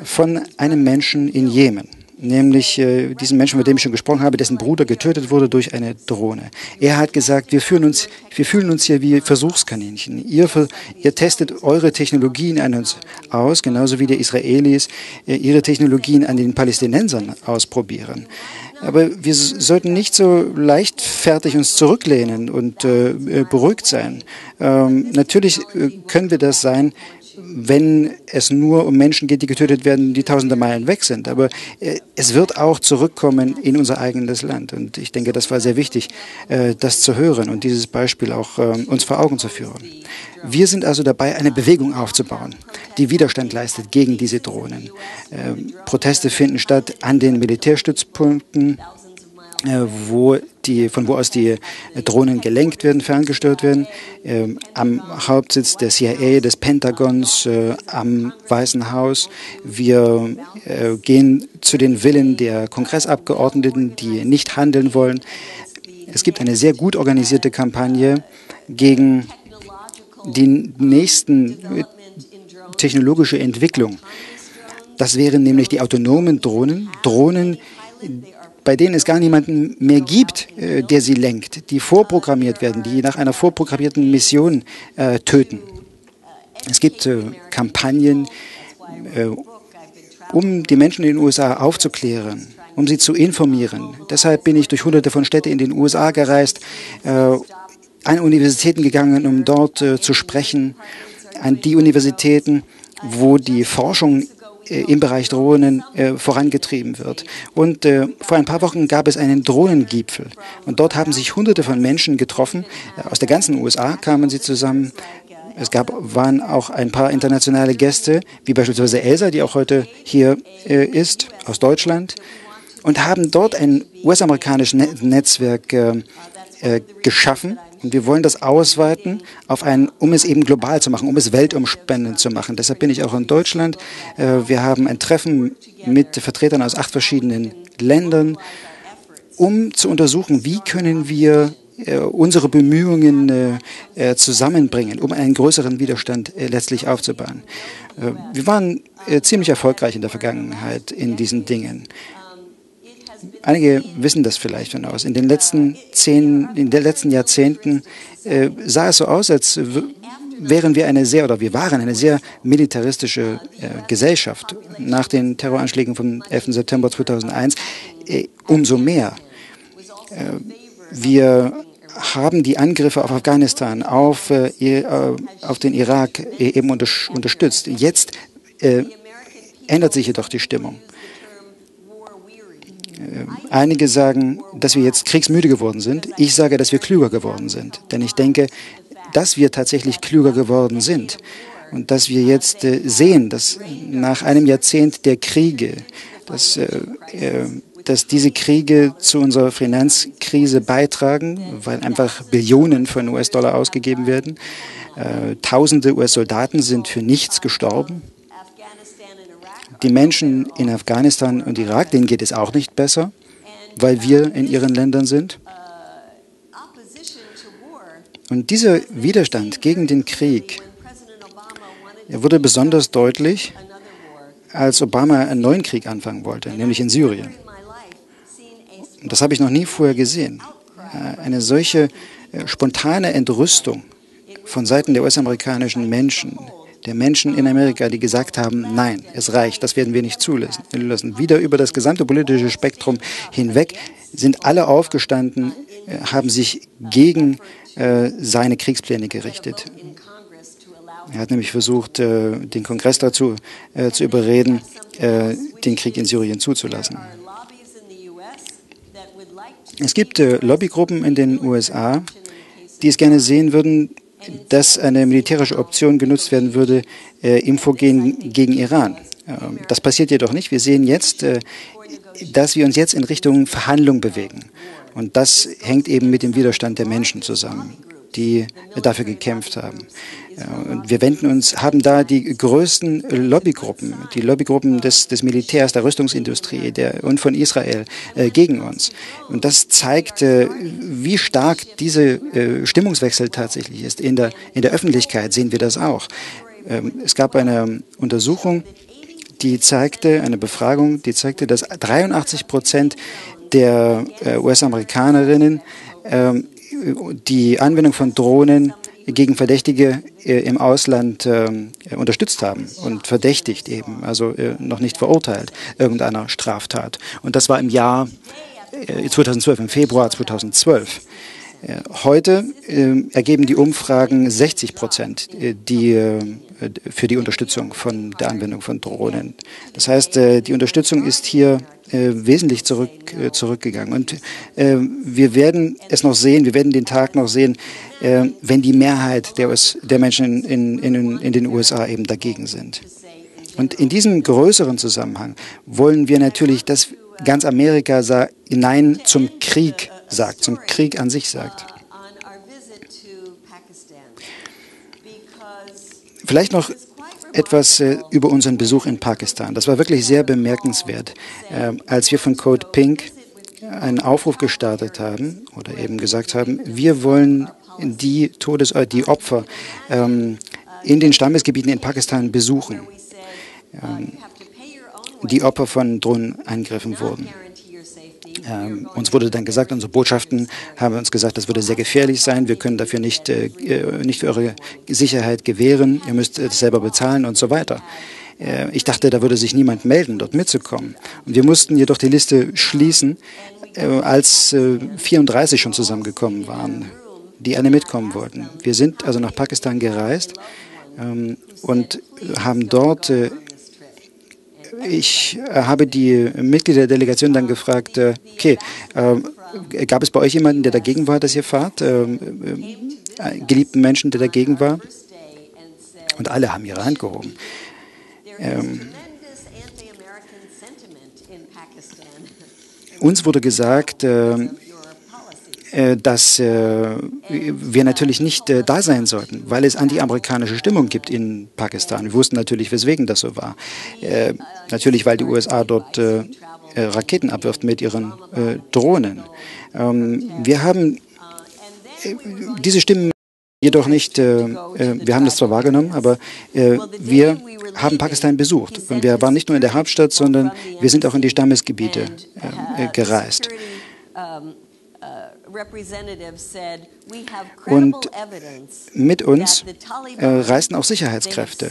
Speaker 4: von einem Menschen in Jemen nämlich äh, diesen Menschen, mit dem ich schon gesprochen habe, dessen Bruder getötet wurde durch eine Drohne. Er hat gesagt, wir, fühlen uns, wir fühlen uns hier wie Versuchskaninchen. Ihr, ihr testet eure Technologien an uns aus, genauso wie die Israelis äh, ihre Technologien an den Palästinensern ausprobieren. Aber wir sollten nicht so leichtfertig uns zurücklehnen und äh, äh beruhigt sein. Ähm, natürlich äh, können wir das sein, wenn es nur um Menschen geht, die getötet werden, die tausende Meilen weg sind. Aber äh, es wird auch zurückkommen in unser eigenes Land. Und ich denke, das war sehr wichtig, äh, das zu hören und dieses Beispiel auch äh, uns vor Augen zu führen. Wir sind also dabei, eine Bewegung aufzubauen, die Widerstand leistet gegen diese Drohnen. Ähm, Proteste finden statt an den Militärstützpunkten, wo die, von wo aus die Drohnen gelenkt werden, ferngesteuert werden, ähm, am Hauptsitz der CIA, des Pentagons, äh, am Weißen Haus. Wir äh, gehen zu den Willen der Kongressabgeordneten, die nicht handeln wollen. Es gibt eine sehr gut organisierte Kampagne gegen die nächsten technologische Entwicklung. Das wären nämlich die autonomen Drohnen, Drohnen, bei denen es gar niemanden mehr gibt, äh, der sie lenkt, die vorprogrammiert werden, die nach einer vorprogrammierten Mission äh, töten. Es gibt äh, Kampagnen, äh, um die Menschen in den USA aufzuklären, um sie zu informieren. Deshalb bin ich durch hunderte von Städten in den USA gereist, äh, an Universitäten gegangen, um dort äh, zu sprechen, an die Universitäten, wo die Forschung im Bereich Drohnen äh, vorangetrieben wird. Und äh, vor ein paar Wochen gab es einen Drohnengipfel. Und dort haben sich Hunderte von Menschen getroffen. Äh, aus der ganzen USA kamen sie zusammen. Es gab, waren auch ein paar internationale Gäste, wie beispielsweise Elsa, die auch heute hier äh, ist, aus Deutschland, und haben dort ein US-amerikanisches Netzwerk äh, geschaffen, und wir wollen das ausweiten, auf ein, um es eben global zu machen, um es weltumspannend zu machen. Deshalb bin ich auch in Deutschland. Äh, wir haben ein Treffen mit Vertretern aus acht verschiedenen Ländern, um zu untersuchen, wie können wir äh, unsere Bemühungen äh, zusammenbringen, um einen größeren Widerstand letztlich aufzubauen. Wir waren ziemlich erfolgreich in der Vergangenheit in diesen Dingen. Einige wissen das vielleicht von aus. In den letzten zehn, in den letzten Jahrzehnten äh, sah es so aus, als wären wir eine sehr oder wir waren eine sehr militaristische äh, Gesellschaft. Nach den Terroranschlägen vom 11. September 2001 äh, umso mehr. Äh, wir haben die Angriffe auf Afghanistan, auf, äh, äh, auf den Irak eben unter, unterstützt. Jetzt ändert sich jedoch die Stimmung. Einige sagen, dass wir jetzt kriegsmüde geworden sind. Ich sage, dass wir klüger geworden sind. Denn ich denke, dass wir tatsächlich klüger geworden sind und dass wir jetzt äh, sehen, dass nach einem Jahrzehnt der Kriege, dass, äh, äh, dass diese Kriege zu unserer Finanzkrise beitragen, weil einfach Billionen von US-Dollar ausgegeben werden. Äh, tausende US-Soldaten sind für nichts gestorben. Die Menschen in Afghanistan und Irak, denen geht es auch nicht besser, weil wir in ihren Ländern sind. Und dieser Widerstand gegen den Krieg wurde besonders deutlich, als Obama einen neuen Krieg anfangen wollte, nämlich in Syrien. Das habe ich noch nie vorher gesehen. Äh, eine solche äh, spontane Entrüstung von Seiten der US-amerikanischen Menschen, der Menschen in Amerika, die gesagt haben, nein, es reicht, das werden wir nicht zulassen. Wieder über das gesamte politische Spektrum hinweg sind alle aufgestanden, äh, haben sich gegen äh, seine Kriegspläne gerichtet. Er hat nämlich versucht, äh, den Kongress dazu zu überreden, den Krieg in Syrien zuzulassen. Es gibt Lobbygruppen in den USA, die es gerne sehen würden, dass eine militärische Option genutzt werden würde im Vorgehen gegen Iran. Ähm, das passiert jedoch nicht. Wir sehen jetzt, dass wir uns jetzt in Richtung Verhandlung bewegen. Und das hängt eben mit dem Widerstand der Menschen zusammen, die dafür gekämpft haben. Wir wenden uns, haben da die größten Lobbygruppen, die Lobbygruppen des, des Militärs, der Rüstungsindustrie der, und von Israel äh, gegen uns. Und das zeigt, äh, wie stark dieser äh, Stimmungswechsel tatsächlich ist. In der, in der Öffentlichkeit sehen wir das auch. Ähm, es gab eine Untersuchung, die zeigte, eine Befragung, die zeigte, dass 83 Prozent der äh, US-Amerikanerinnen ähm, die Anwendung von Drohnen gegen Verdächtige äh, im Ausland ähm, unterstützt haben und verdächtigt eben, also äh, noch nicht verurteilt irgendeiner Straftat. Und das war im Jahr 2012, im Februar 2012. Heute äh, ergeben die Umfragen 60 Prozent äh, für die Unterstützung von der Anwendung von Drohnen. Das heißt, äh, die Unterstützung ist hier äh, wesentlich zurück, äh, zurückgegangen. Und äh, wir werden es noch sehen, wir werden den Tag noch sehen, wenn die Mehrheit der, US, der Menschen in, in, in den USA eben dagegen sind. Und in diesem größeren Zusammenhang wollen wir natürlich, dass ganz Amerika Nein zum Krieg sagt, zum Krieg an sich sagt. Vielleicht noch etwas äh, über unseren Besuch in Pakistan. Das war wirklich sehr bemerkenswert. Äh, als wir von Code Pink einen Aufruf gestartet haben oder eben gesagt haben, wir wollen die Todes äh, die Opfer ähm, in den Stammesgebieten in Pakistan besuchen, ähm, die Opfer von Drohnenangriffen wurden. Ähm, uns wurde dann gesagt, unsere Botschaften haben uns gesagt, das würde sehr gefährlich sein, wir können dafür nicht, äh, äh nicht für eure Sicherheit gewähren, ihr müsst es selber bezahlen und so weiter. Äh, ich dachte, da würde sich niemand melden, dort mitzukommen. Und wir mussten jedoch die Liste schließen, äh, als äh, 34 schon zusammengekommen waren, die alle mitkommen wollten. Wir sind also nach Pakistan gereist ähm, und haben dort äh, ich äh, habe die Mitglieder der Delegation dann gefragt, äh, okay, äh, gab es bei euch jemanden, der dagegen war, dass ihr fahrt? geliebten Menschen, der dagegen war? Und alle haben ihre Hand gehoben. Ähm, uns wurde gesagt, äh, dass äh, wir natürlich nicht äh, da sein sollten, weil es anti-amerikanische Stimmung gibt in Pakistan. Wir wussten natürlich, weswegen das so war. Natürlich, weil die USA dort Raketen abwirft mit ihren Drohnen. Ähm, wir haben diese Stimmen jedoch nicht, äh, äh, wir haben das zwar wahrgenommen, aber äh, wir haben Pakistan besucht. Und wir waren nicht nur in der Hauptstadt, sondern wir sind auch in die Stammesgebiete äh, gereist. representative said, Und mit uns äh, reisten auch Sicherheitskräfte.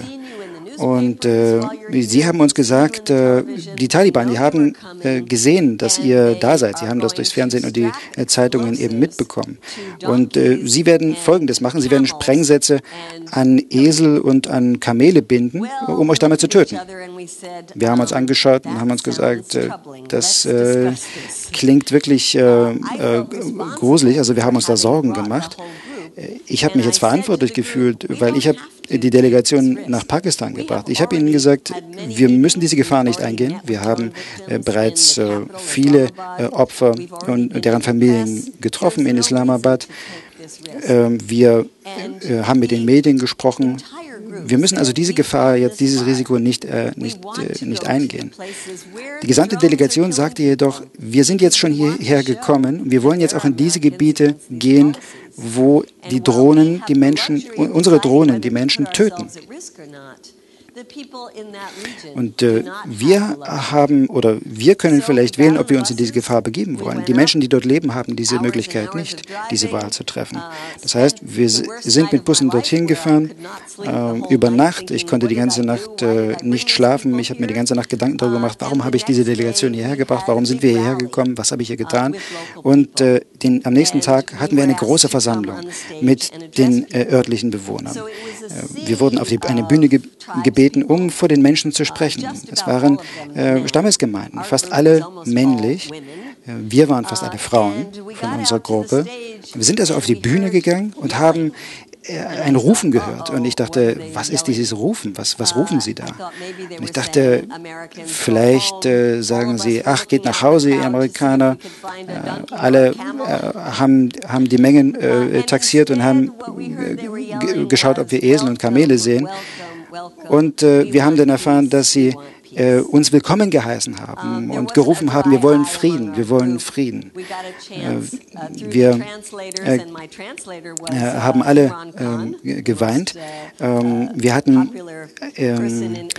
Speaker 4: Und äh, sie haben uns gesagt, äh, die Taliban, die haben äh, gesehen, dass ihr da seid. Sie haben das durchs Fernsehen und die äh, Zeitungen eben mitbekommen. Und äh, sie werden Folgendes machen. Sie werden Sprengsätze an Esel und an Kamele binden, um euch damit zu töten. Wir haben uns angeschaut und haben uns gesagt, das klingt wirklich gruselig. Also wir haben uns da Sorgen gemacht. Ich habe mich jetzt verantwortlich gefühlt, weil ich habe die Delegation nach Pakistan gebracht. Ich habe ihnen gesagt, wir müssen diese Gefahr nicht eingehen. Wir haben äh, bereits äh, viele äh, Opfer und deren Familien getroffen in Islamabad. Ähm, wir äh, haben mit den Medien gesprochen. Wir müssen also diese Gefahr, jetzt dieses Risiko nicht, äh, nicht, äh, nicht eingehen. Die gesamte Delegation sagte jedoch, wir sind jetzt schon hierher gekommen, wir wollen jetzt auch in diese Gebiete gehen, wo die Drohnen die Menschen, unsere Drohnen die Menschen töten. Und äh, wir haben oder wir können vielleicht wählen, ob wir uns in diese Gefahr begeben wollen. Die Menschen, die dort leben, haben diese Möglichkeit nicht, diese Wahl zu treffen. Das heißt, wir sind mit Bussen dorthin gefahren, äh, über Nacht. Ich konnte die ganze Nacht äh, nicht schlafen. Ich habe mir die ganze Nacht Gedanken darüber gemacht, warum habe ich diese Delegation hierher gebracht, warum sind wir hierher gekommen, was habe ich hier getan. Und äh, den, am nächsten Tag hatten wir eine große Versammlung mit den äh, örtlichen Bewohnern. Äh, wir wurden auf die, eine Bühne ge gebeten, um vor den Menschen zu sprechen. Es waren äh, Stammesgemeinden, fast alle männlich. Äh, wir waren fast alle Frauen von unserer Gruppe. Wir sind also auf die Bühne gegangen und haben äh, ein Rufen gehört. Und ich dachte, was ist dieses Rufen? Was, was rufen Sie da? Und ich dachte, vielleicht äh, sagen Sie, ach, geht nach Hause, ihr Amerikaner. Äh, alle äh, haben, haben die Mengen äh, taxiert und haben geschaut, ob wir Esel und Kamele sehen. Und wir haben dann erfahren, dass sie äh, uns willkommen geheißen haben und gerufen haben, wir wollen Frieden, wir wollen Frieden. Äh, wir äh, äh haben alle ähm, geweint. Ähm, wir hatten ähm,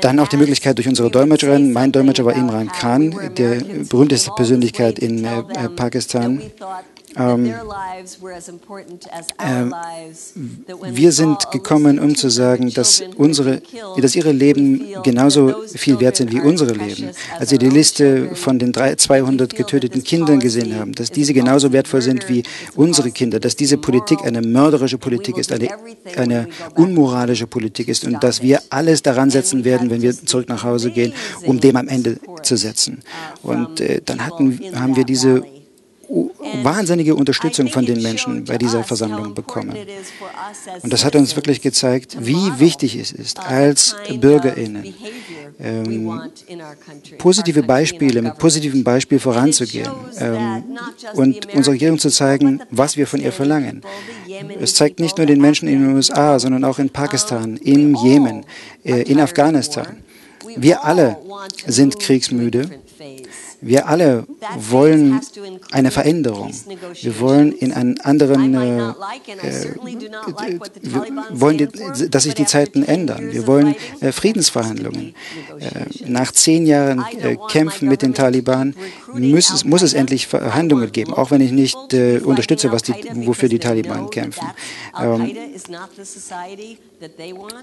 Speaker 4: dann auch die Möglichkeit durch unsere Dolmetscherin, mein Dolmetscher war Imran Khan, der berühmteste Persönlichkeit in äh, Pakistan, ähm, äh, wir sind gekommen, um zu sagen, dass, unsere, dass ihre Leben genauso viel wert sind wie unsere Leben. Als sie die Liste von den 200 getöteten Kindern gesehen haben, dass diese genauso wertvoll sind wie unsere Kinder, dass diese Politik eine mörderische Politik ist, eine, eine unmoralische Politik ist und dass wir alles daran setzen werden, wenn wir zurück nach Hause gehen, um dem am Ende zu setzen. Und äh, dann hatten, haben wir diese wahnsinnige Unterstützung von den Menschen bei dieser Versammlung bekommen. Und das hat uns wirklich gezeigt, wie wichtig es ist, als Bürgerinnen ähm, positive Beispiele, mit positivem Beispiel voranzugehen ähm, und unserer Regierung zu zeigen, was wir von ihr verlangen. Es zeigt nicht nur den Menschen in den USA, sondern auch in Pakistan, im Jemen, äh, in Afghanistan. Wir alle sind kriegsmüde wir alle wollen eine Veränderung. Wir wollen in einen anderen, äh, äh, wollen, die, dass sich die Zeiten ändern. Wir wollen äh, Friedensverhandlungen. Äh, nach zehn Jahren äh, Kämpfen mit den Taliban muss es, muss es endlich Verhandlungen geben, auch wenn ich nicht äh, unterstütze, was die, wofür die Taliban kämpfen. Ähm,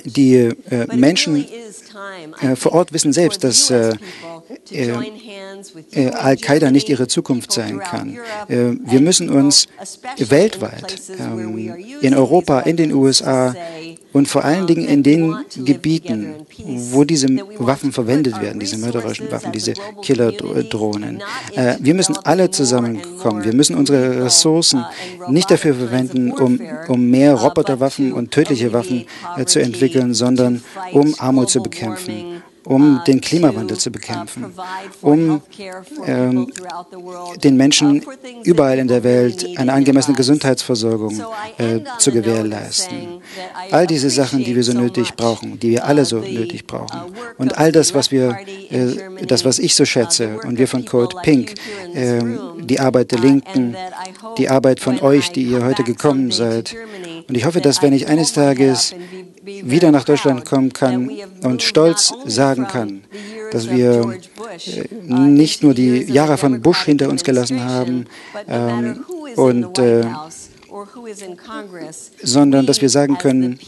Speaker 4: die Menschen vor Ort wissen selbst, dass äh, äh, Al-Qaida nicht ihre Zukunft sein kann. Äh, wir müssen uns weltweit, ähm, in Europa, in den USA und vor allen Dingen in den Gebieten, wo diese Waffen verwendet werden, diese mörderischen Waffen, diese Killerdrohnen. Äh, wir müssen alle zusammenkommen. Wir müssen unsere Ressourcen nicht dafür verwenden, um, um mehr Roboterwaffen und tödliche Waffen zu entwickeln, sondern um Armut zu bekämpfen um den Klimawandel zu bekämpfen, um ähm, den Menschen überall in der Welt eine angemessene Gesundheitsversorgung äh, zu gewährleisten. All diese Sachen, die wir so nötig brauchen, die wir alle so nötig brauchen. Und all das, was wir, äh, das, was ich so schätze, und wir von Code Pink, äh, die Arbeit der Linken, die Arbeit von euch, die ihr heute gekommen seid. Und ich hoffe, dass wenn ich eines Tages wieder nach Deutschland kommen kann und stolz sagen kann, dass wir äh, nicht nur die Jahre von Bush hinter uns gelassen haben, ähm, und, äh, sondern dass wir sagen können,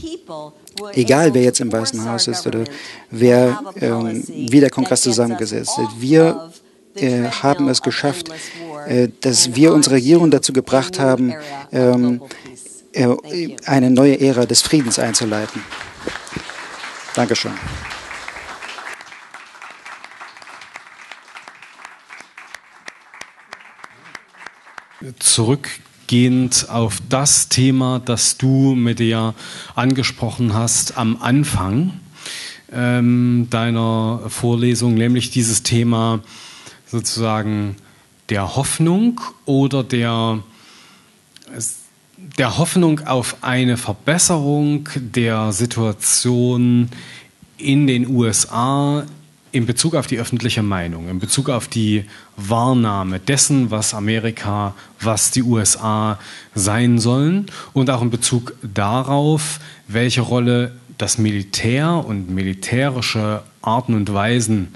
Speaker 4: egal wer jetzt im Weißen Haus ist oder wer, ähm, wie der Kongress zusammengesetzt ist, wir äh, haben es geschafft, äh, dass wir unsere Regierung dazu gebracht haben, ähm, äh, eine neue Ära des Friedens einzuleiten. Dankeschön.
Speaker 1: Zurückgehend auf das Thema, das du mit dir angesprochen hast am Anfang ähm, deiner Vorlesung, nämlich dieses Thema sozusagen der Hoffnung oder der der Hoffnung auf eine Verbesserung der Situation in den USA in Bezug auf die öffentliche Meinung, in Bezug auf die Wahrnahme dessen, was Amerika, was die USA sein sollen und auch in Bezug darauf, welche Rolle das Militär und militärische Arten und Weisen,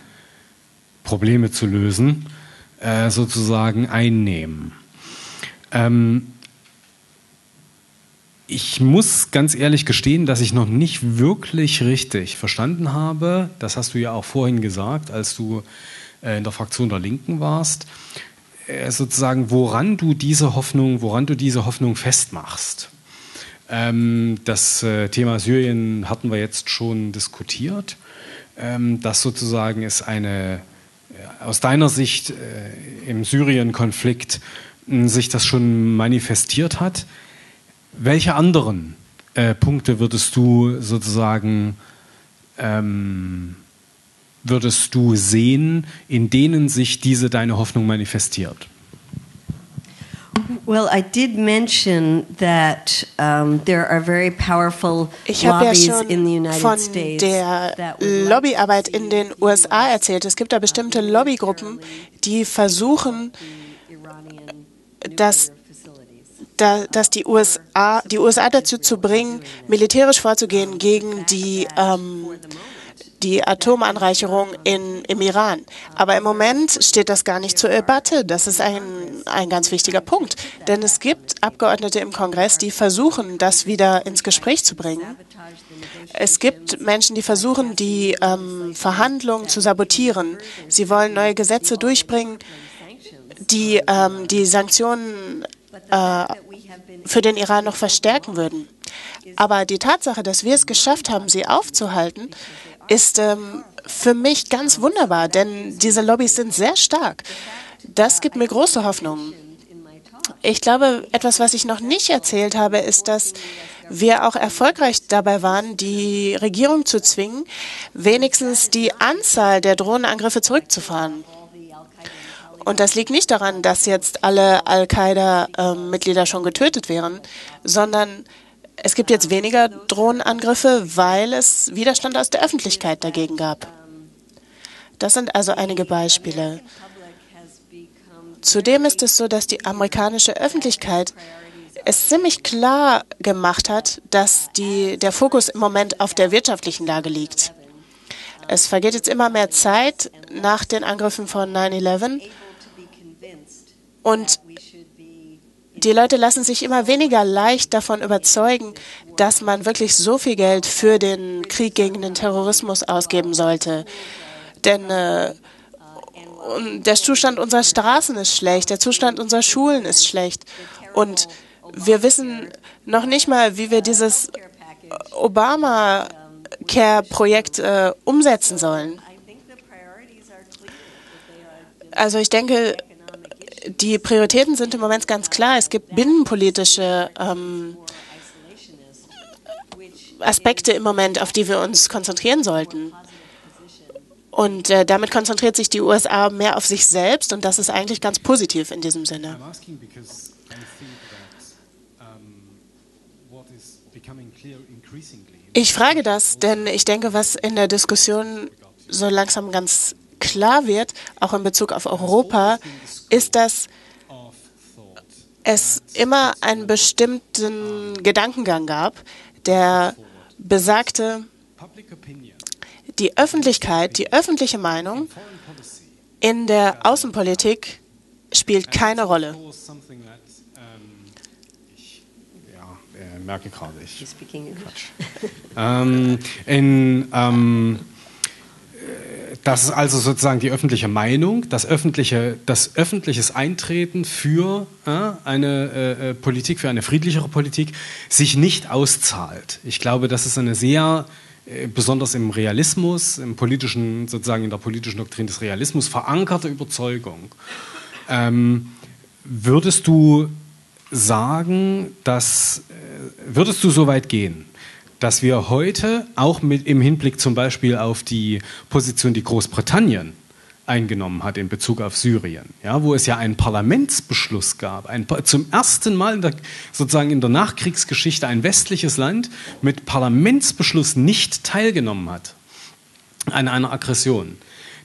Speaker 1: Probleme zu lösen, äh, sozusagen einnehmen. Ähm, ich muss ganz ehrlich gestehen, dass ich noch nicht wirklich richtig verstanden habe, das hast du ja auch vorhin gesagt, als du äh, in der Fraktion der Linken warst, äh, sozusagen, woran du diese Hoffnung, woran du diese Hoffnung festmachst. Ähm, das äh, Thema Syrien hatten wir jetzt schon diskutiert, ähm, dass sozusagen es eine, aus deiner Sicht im Syrien-Konflikt sich das schon manifestiert hat. Welche anderen äh, Punkte würdest du sozusagen ähm, würdest du sehen, in denen sich diese deine Hoffnung manifestiert?
Speaker 2: Well, I did mention that um, there are very powerful
Speaker 3: ich habe ja schon
Speaker 2: in the United
Speaker 3: von
Speaker 2: States
Speaker 3: der Lobbyarbeit in den USA erzählt. Es gibt da bestimmte Lobbygruppen, die versuchen, dass da, dass die USA, die USA dazu zu bringen, militärisch vorzugehen gegen die, ähm, die Atomanreicherung in, im Iran. Aber im Moment steht das gar nicht zur Debatte. Das ist ein, ein ganz wichtiger Punkt. Denn es gibt Abgeordnete im Kongress, die versuchen, das wieder ins Gespräch zu bringen. Es gibt Menschen, die versuchen, die ähm, Verhandlungen zu sabotieren. Sie wollen neue Gesetze durchbringen, die ähm, die Sanktionen äh, für den Iran noch verstärken würden. Aber die Tatsache, dass wir es geschafft haben, sie aufzuhalten, ist ähm, für mich ganz wunderbar, denn diese Lobbys sind sehr stark. Das gibt mir große Hoffnung. Ich glaube, etwas, was ich noch nicht erzählt habe, ist, dass wir auch erfolgreich dabei waren, die Regierung zu zwingen, wenigstens die Anzahl der Drohnenangriffe zurückzufahren. Und das liegt nicht daran, dass jetzt alle Al-Qaida-Mitglieder schon getötet wären, sondern es gibt jetzt weniger Drohnenangriffe, weil es Widerstand aus der Öffentlichkeit dagegen gab. Das sind also einige Beispiele. Zudem ist es so, dass die amerikanische Öffentlichkeit es ziemlich klar gemacht hat, dass die, der Fokus im Moment auf der wirtschaftlichen Lage liegt. Es vergeht jetzt immer mehr Zeit nach den Angriffen von 9-11 und die Leute lassen sich immer weniger leicht davon überzeugen, dass man wirklich so viel Geld für den Krieg gegen den Terrorismus ausgeben sollte. Denn äh, der Zustand unserer Straßen ist schlecht, der Zustand unserer Schulen ist schlecht. Und wir wissen noch nicht mal, wie wir dieses Obama-Care-Projekt äh, umsetzen sollen. Also ich denke, die Prioritäten sind im Moment ganz klar. Es gibt binnenpolitische ähm, Aspekte im Moment, auf die wir uns konzentrieren sollten. Und äh, damit konzentriert sich die USA mehr auf sich selbst und das ist eigentlich ganz positiv in diesem Sinne. Ich frage das, denn ich denke, was in der Diskussion so langsam ganz klar wird, auch in Bezug auf Europa, ist, dass es immer einen bestimmten Gedankengang gab, der besagte,
Speaker 1: public opinion
Speaker 3: die Öffentlichkeit, die öffentliche Meinung in der Außenpolitik spielt keine Rolle.
Speaker 1: ja, äh, merke gerade ich
Speaker 2: English.
Speaker 1: Ähm, in, ähm, äh, das ist also sozusagen die öffentliche Meinung, das öffentliche, das öffentliches Eintreten für äh, eine äh, äh, Politik, für eine friedlichere Politik, sich nicht auszahlt. Ich glaube, das ist eine sehr äh, besonders im Realismus, im politischen, sozusagen in der politischen Doktrin des Realismus verankerte Überzeugung. Ähm, würdest du sagen, dass äh, würdest du so weit gehen, dass wir heute auch mit im Hinblick zum Beispiel auf die Position, die Großbritannien eingenommen hat in Bezug auf Syrien, ja, wo es ja einen Parlamentsbeschluss gab, ein, zum ersten Mal in der, sozusagen in der Nachkriegsgeschichte ein westliches Land mit Parlamentsbeschluss nicht teilgenommen hat an einer Aggression.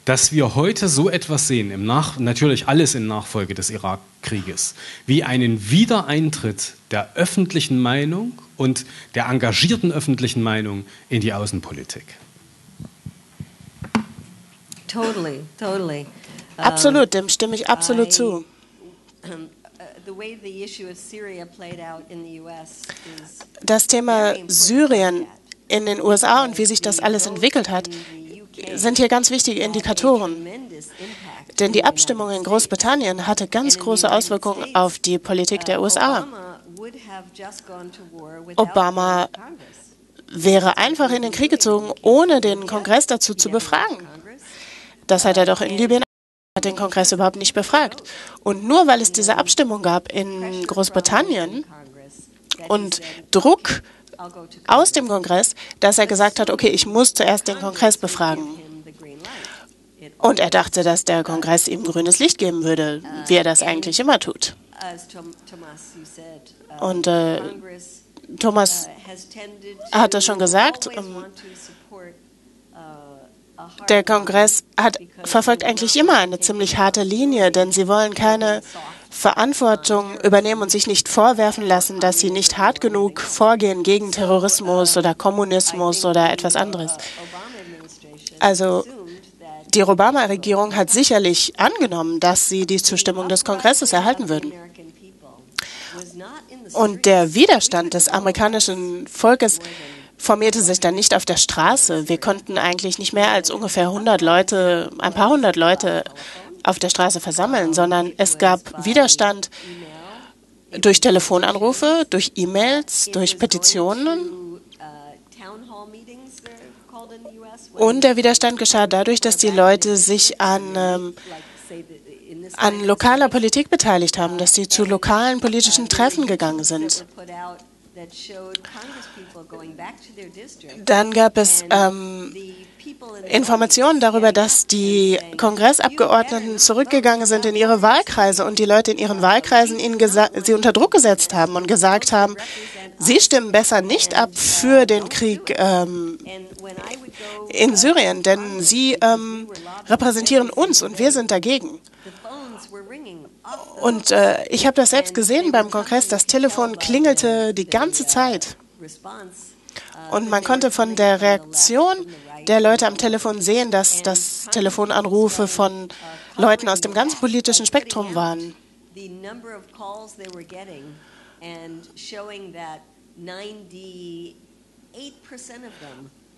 Speaker 1: Dass wir heute so etwas sehen, im Nach natürlich alles in Nachfolge des Irakkrieges, wie einen Wiedereintritt der öffentlichen Meinung und der engagierten öffentlichen Meinung in die Außenpolitik.
Speaker 2: Totally, totally.
Speaker 3: Absolut, dem stimme ich absolut zu.
Speaker 2: Uh, the way the issue of Syria played out in the U.S. is
Speaker 3: Das Thema Syrien in den USA und wie sich das alles entwickelt hat, sind hier ganz wichtige Indikatoren. Denn die Abstimmung in Großbritannien hatte ganz große Auswirkungen auf die Politik der USA.
Speaker 2: Obama
Speaker 3: wäre einfach in den Krieg gezogen, ohne den Kongress dazu zu befragen. Das hat er doch in Libyen hat den Kongress überhaupt nicht befragt. Und nur weil es diese Abstimmung gab in Großbritannien und Druck aus dem Kongress, dass er gesagt hat, okay, ich muss zuerst den Kongress befragen. Und er dachte, dass der Kongress ihm grünes Licht geben würde, wie er das eigentlich immer tut.
Speaker 2: Uh,
Speaker 3: Und äh, Thomas
Speaker 2: uh,
Speaker 3: hat das schon gesagt, ähm,
Speaker 2: uh,
Speaker 3: der Kongress hat, verfolgt eigentlich immer eine ziemlich harte Linie, denn sie wollen keine Verantwortung übernehmen und sich nicht vorwerfen lassen, dass sie nicht hart genug vorgehen gegen Terrorismus oder Kommunismus oder etwas anderes. Also die Obama-Regierung hat sicherlich angenommen, dass sie die Zustimmung des Kongresses erhalten würden.
Speaker 2: American people was not in the
Speaker 3: Und der Widerstand des amerikanischen Volkes formierte sich dann nicht auf der Straße. Wir konnten eigentlich nicht mehr als ungefähr 100 Leute, ein paar hundert Leute auf der Straße versammeln, sondern es gab Widerstand durch Telefonanrufe, durch E-Mails, durch Petitionen. Und der Widerstand geschah dadurch, dass die Leute sich an, ähm, an lokaler Politik beteiligt haben, dass sie zu lokalen politischen Treffen gegangen sind. Dann gab es ähm, Informationen darüber, dass die Kongressabgeordneten zurückgegangen sind in ihre Wahlkreise und die Leute in ihren Wahlkreisen ihnen sie unter Druck gesetzt haben und gesagt haben, sie stimmen besser nicht ab für den Krieg ähm, in Syrien, denn sie ähm, repräsentieren uns und wir sind dagegen. Und äh, ich habe das selbst gesehen beim Kongress, das Telefon klingelte die ganze Zeit.
Speaker 2: response
Speaker 3: Und man konnte von der Reaktion der Leute am Telefon sehen, dass das Telefonanrufe von Leuten aus dem ganzen politischen Spektrum waren.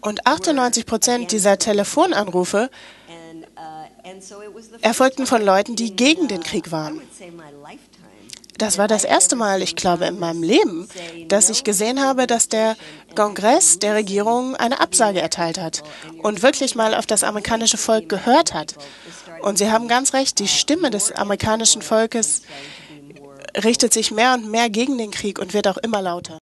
Speaker 2: The number of calls they were getting and showing that 98% of them
Speaker 3: Und 98 Prozent dieser Telefonanrufe erfolgten von Leuten, die gegen den Krieg waren. Das war das erste Mal, ich glaube, in meinem Leben, dass ich gesehen habe, dass der Kongress der Regierung eine Absage erteilt hat und wirklich mal auf das amerikanische Volk gehört hat. Und Sie haben ganz recht, die Stimme des amerikanischen Volkes richtet sich mehr und mehr gegen den Krieg und wird auch immer lauter.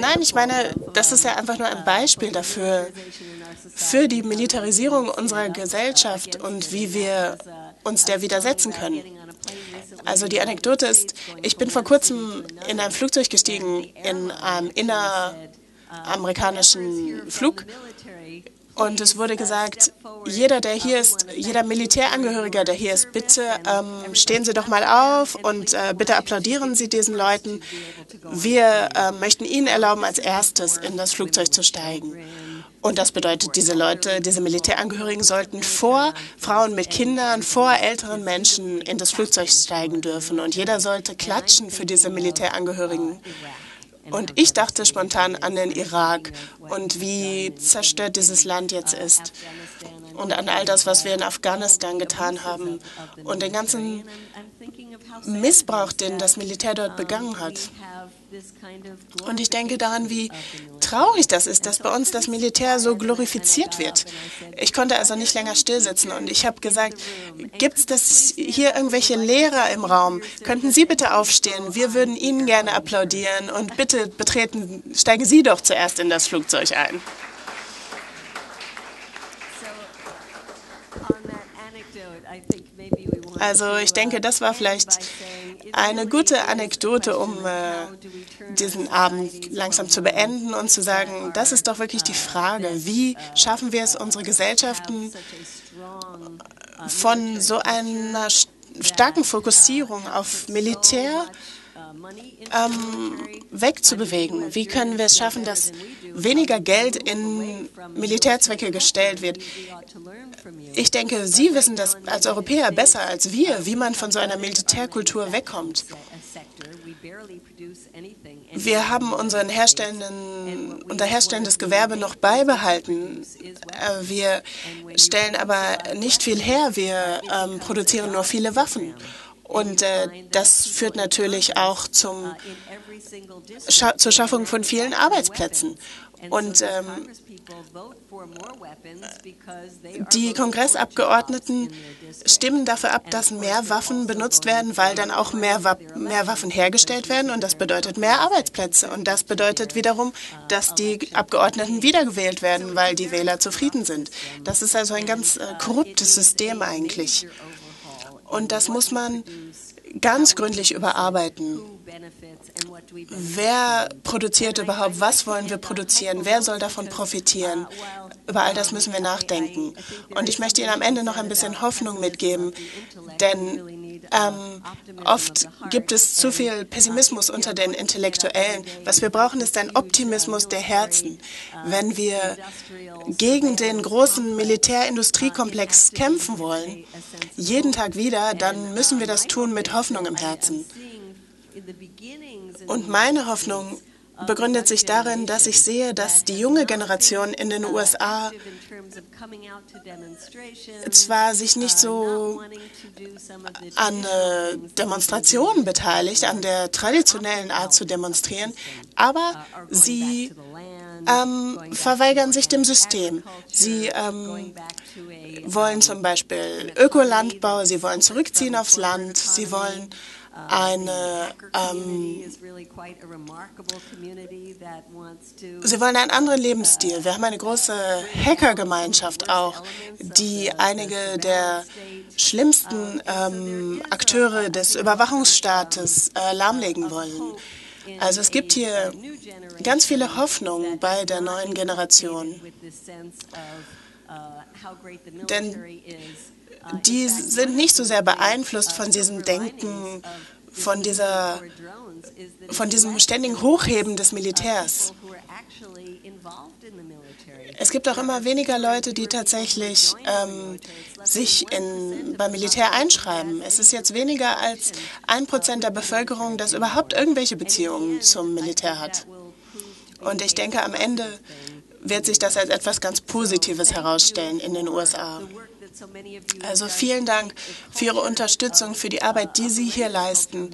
Speaker 3: Nein, ich meine, das ist ja einfach nur ein Beispiel dafür, für die Militarisierung unserer Gesellschaft und wie wir uns der widersetzen können. Also die Anekdote ist, ich bin vor kurzem in ein Flugzeug gestiegen, in einem inneramerikanischen Flug. Und es wurde gesagt, jeder, der hier ist, jeder Militärangehöriger, der hier ist, bitte ähm, stehen Sie doch mal auf und äh, bitte applaudieren Sie diesen Leuten. Wir äh, möchten Ihnen erlauben, als erstes in das Flugzeug zu steigen. Und das bedeutet, diese Leute, diese Militärangehörigen sollten vor Frauen mit Kindern, vor älteren Menschen in das Flugzeug steigen dürfen. Und jeder sollte klatschen für diese Militärangehörigen. Und ich dachte spontan an den Irak und wie zerstört dieses Land jetzt ist. Und an all das, was wir in Afghanistan getan haben. Und den ganzen Missbrauch, den das Militär dort begangen hat. Und ich denke daran, wie traurig das ist, dass bei uns das Militär so glorifiziert wird. Ich konnte also nicht länger stillsitzen und ich habe gesagt, gibt es hier irgendwelche Lehrer im Raum? Könnten Sie bitte aufstehen? Wir würden Ihnen gerne applaudieren und bitte betreten, steigen Sie doch zuerst in das Flugzeug ein. Also ich denke, das war vielleicht eine gute Anekdote, um äh, diesen Abend langsam zu beenden und zu sagen, das ist doch wirklich die Frage, wie schaffen wir es, unsere Gesellschaften von so einer starken Fokussierung auf Militär ähm, wegzubewegen? Wie können wir es schaffen, dass weniger Geld in Militärzwecke gestellt wird? Ich denke, Sie wissen das als Europäer besser als wir, wie man von so einer Militärkultur wegkommt. Wir haben unseren herstellenden, unser herstellendes Gewerbe noch beibehalten. Äh, wir stellen aber nicht viel her. Wir ähm, produzieren nur viele Waffen. Und äh, das führt natürlich auch zum, Scha zur Schaffung von vielen Arbeitsplätzen. Und ähm, die Kongressabgeordneten stimmen dafür ab, dass mehr Waffen benutzt werden, weil dann auch mehr, Wa mehr Waffen hergestellt werden. Und das bedeutet mehr Arbeitsplätze. Und das bedeutet wiederum, dass die Abgeordneten wiedergewählt werden, weil die Wähler zufrieden sind. Das ist also ein ganz äh, korruptes System eigentlich. Und das muss man ganz gründlich überarbeiten. Wer produziert überhaupt? Was wollen wir produzieren? Wer soll davon profitieren? Über all das müssen wir nachdenken. Und ich möchte Ihnen am Ende noch ein bisschen Hoffnung mitgeben, denn ähm, oft gibt es zu viel Pessimismus unter den Intellektuellen. Was wir brauchen, ist ein Optimismus der Herzen. Wenn wir gegen den großen Militärindustriekomplex kämpfen wollen, jeden Tag wieder, dann müssen wir das tun mit Hoffnung im Herzen. Und meine Hoffnung begründet sich darin, dass ich sehe, dass die junge Generation in den USA zwar sich nicht so an äh, Demonstrationen beteiligt, an der traditionellen Art zu demonstrieren, aber sie ähm, verweigern sich dem System. Sie ähm, wollen zum Beispiel Ökolandbau, sie wollen zurückziehen aufs Land, sie wollen eine, ähm, sie wollen einen anderen Lebensstil. Wir haben eine große Hackergemeinschaft auch, die einige der schlimmsten ähm, Akteure des Überwachungsstaates äh, lahmlegen wollen. Also es gibt hier ganz viele Hoffnungen bei der neuen Generation. Denn die sind nicht so sehr beeinflusst von diesem Denken, von, dieser, von diesem ständigen Hochheben des Militärs. Es gibt auch immer weniger Leute, die tatsächlich ähm, sich in, beim Militär einschreiben. Es ist jetzt weniger als ein Prozent der Bevölkerung, das überhaupt irgendwelche Beziehungen zum Militär hat. Und ich denke, am Ende wird sich das als etwas ganz Positives herausstellen in den USA. Also vielen Dank für Ihre Unterstützung, für die Arbeit, die Sie hier leisten,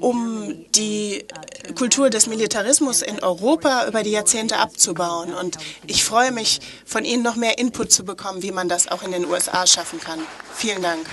Speaker 3: um die Kultur des Militarismus in Europa über die Jahrzehnte abzubauen. Und ich freue mich, von Ihnen noch mehr Input zu bekommen, wie man das auch in den USA schaffen kann. Vielen Dank.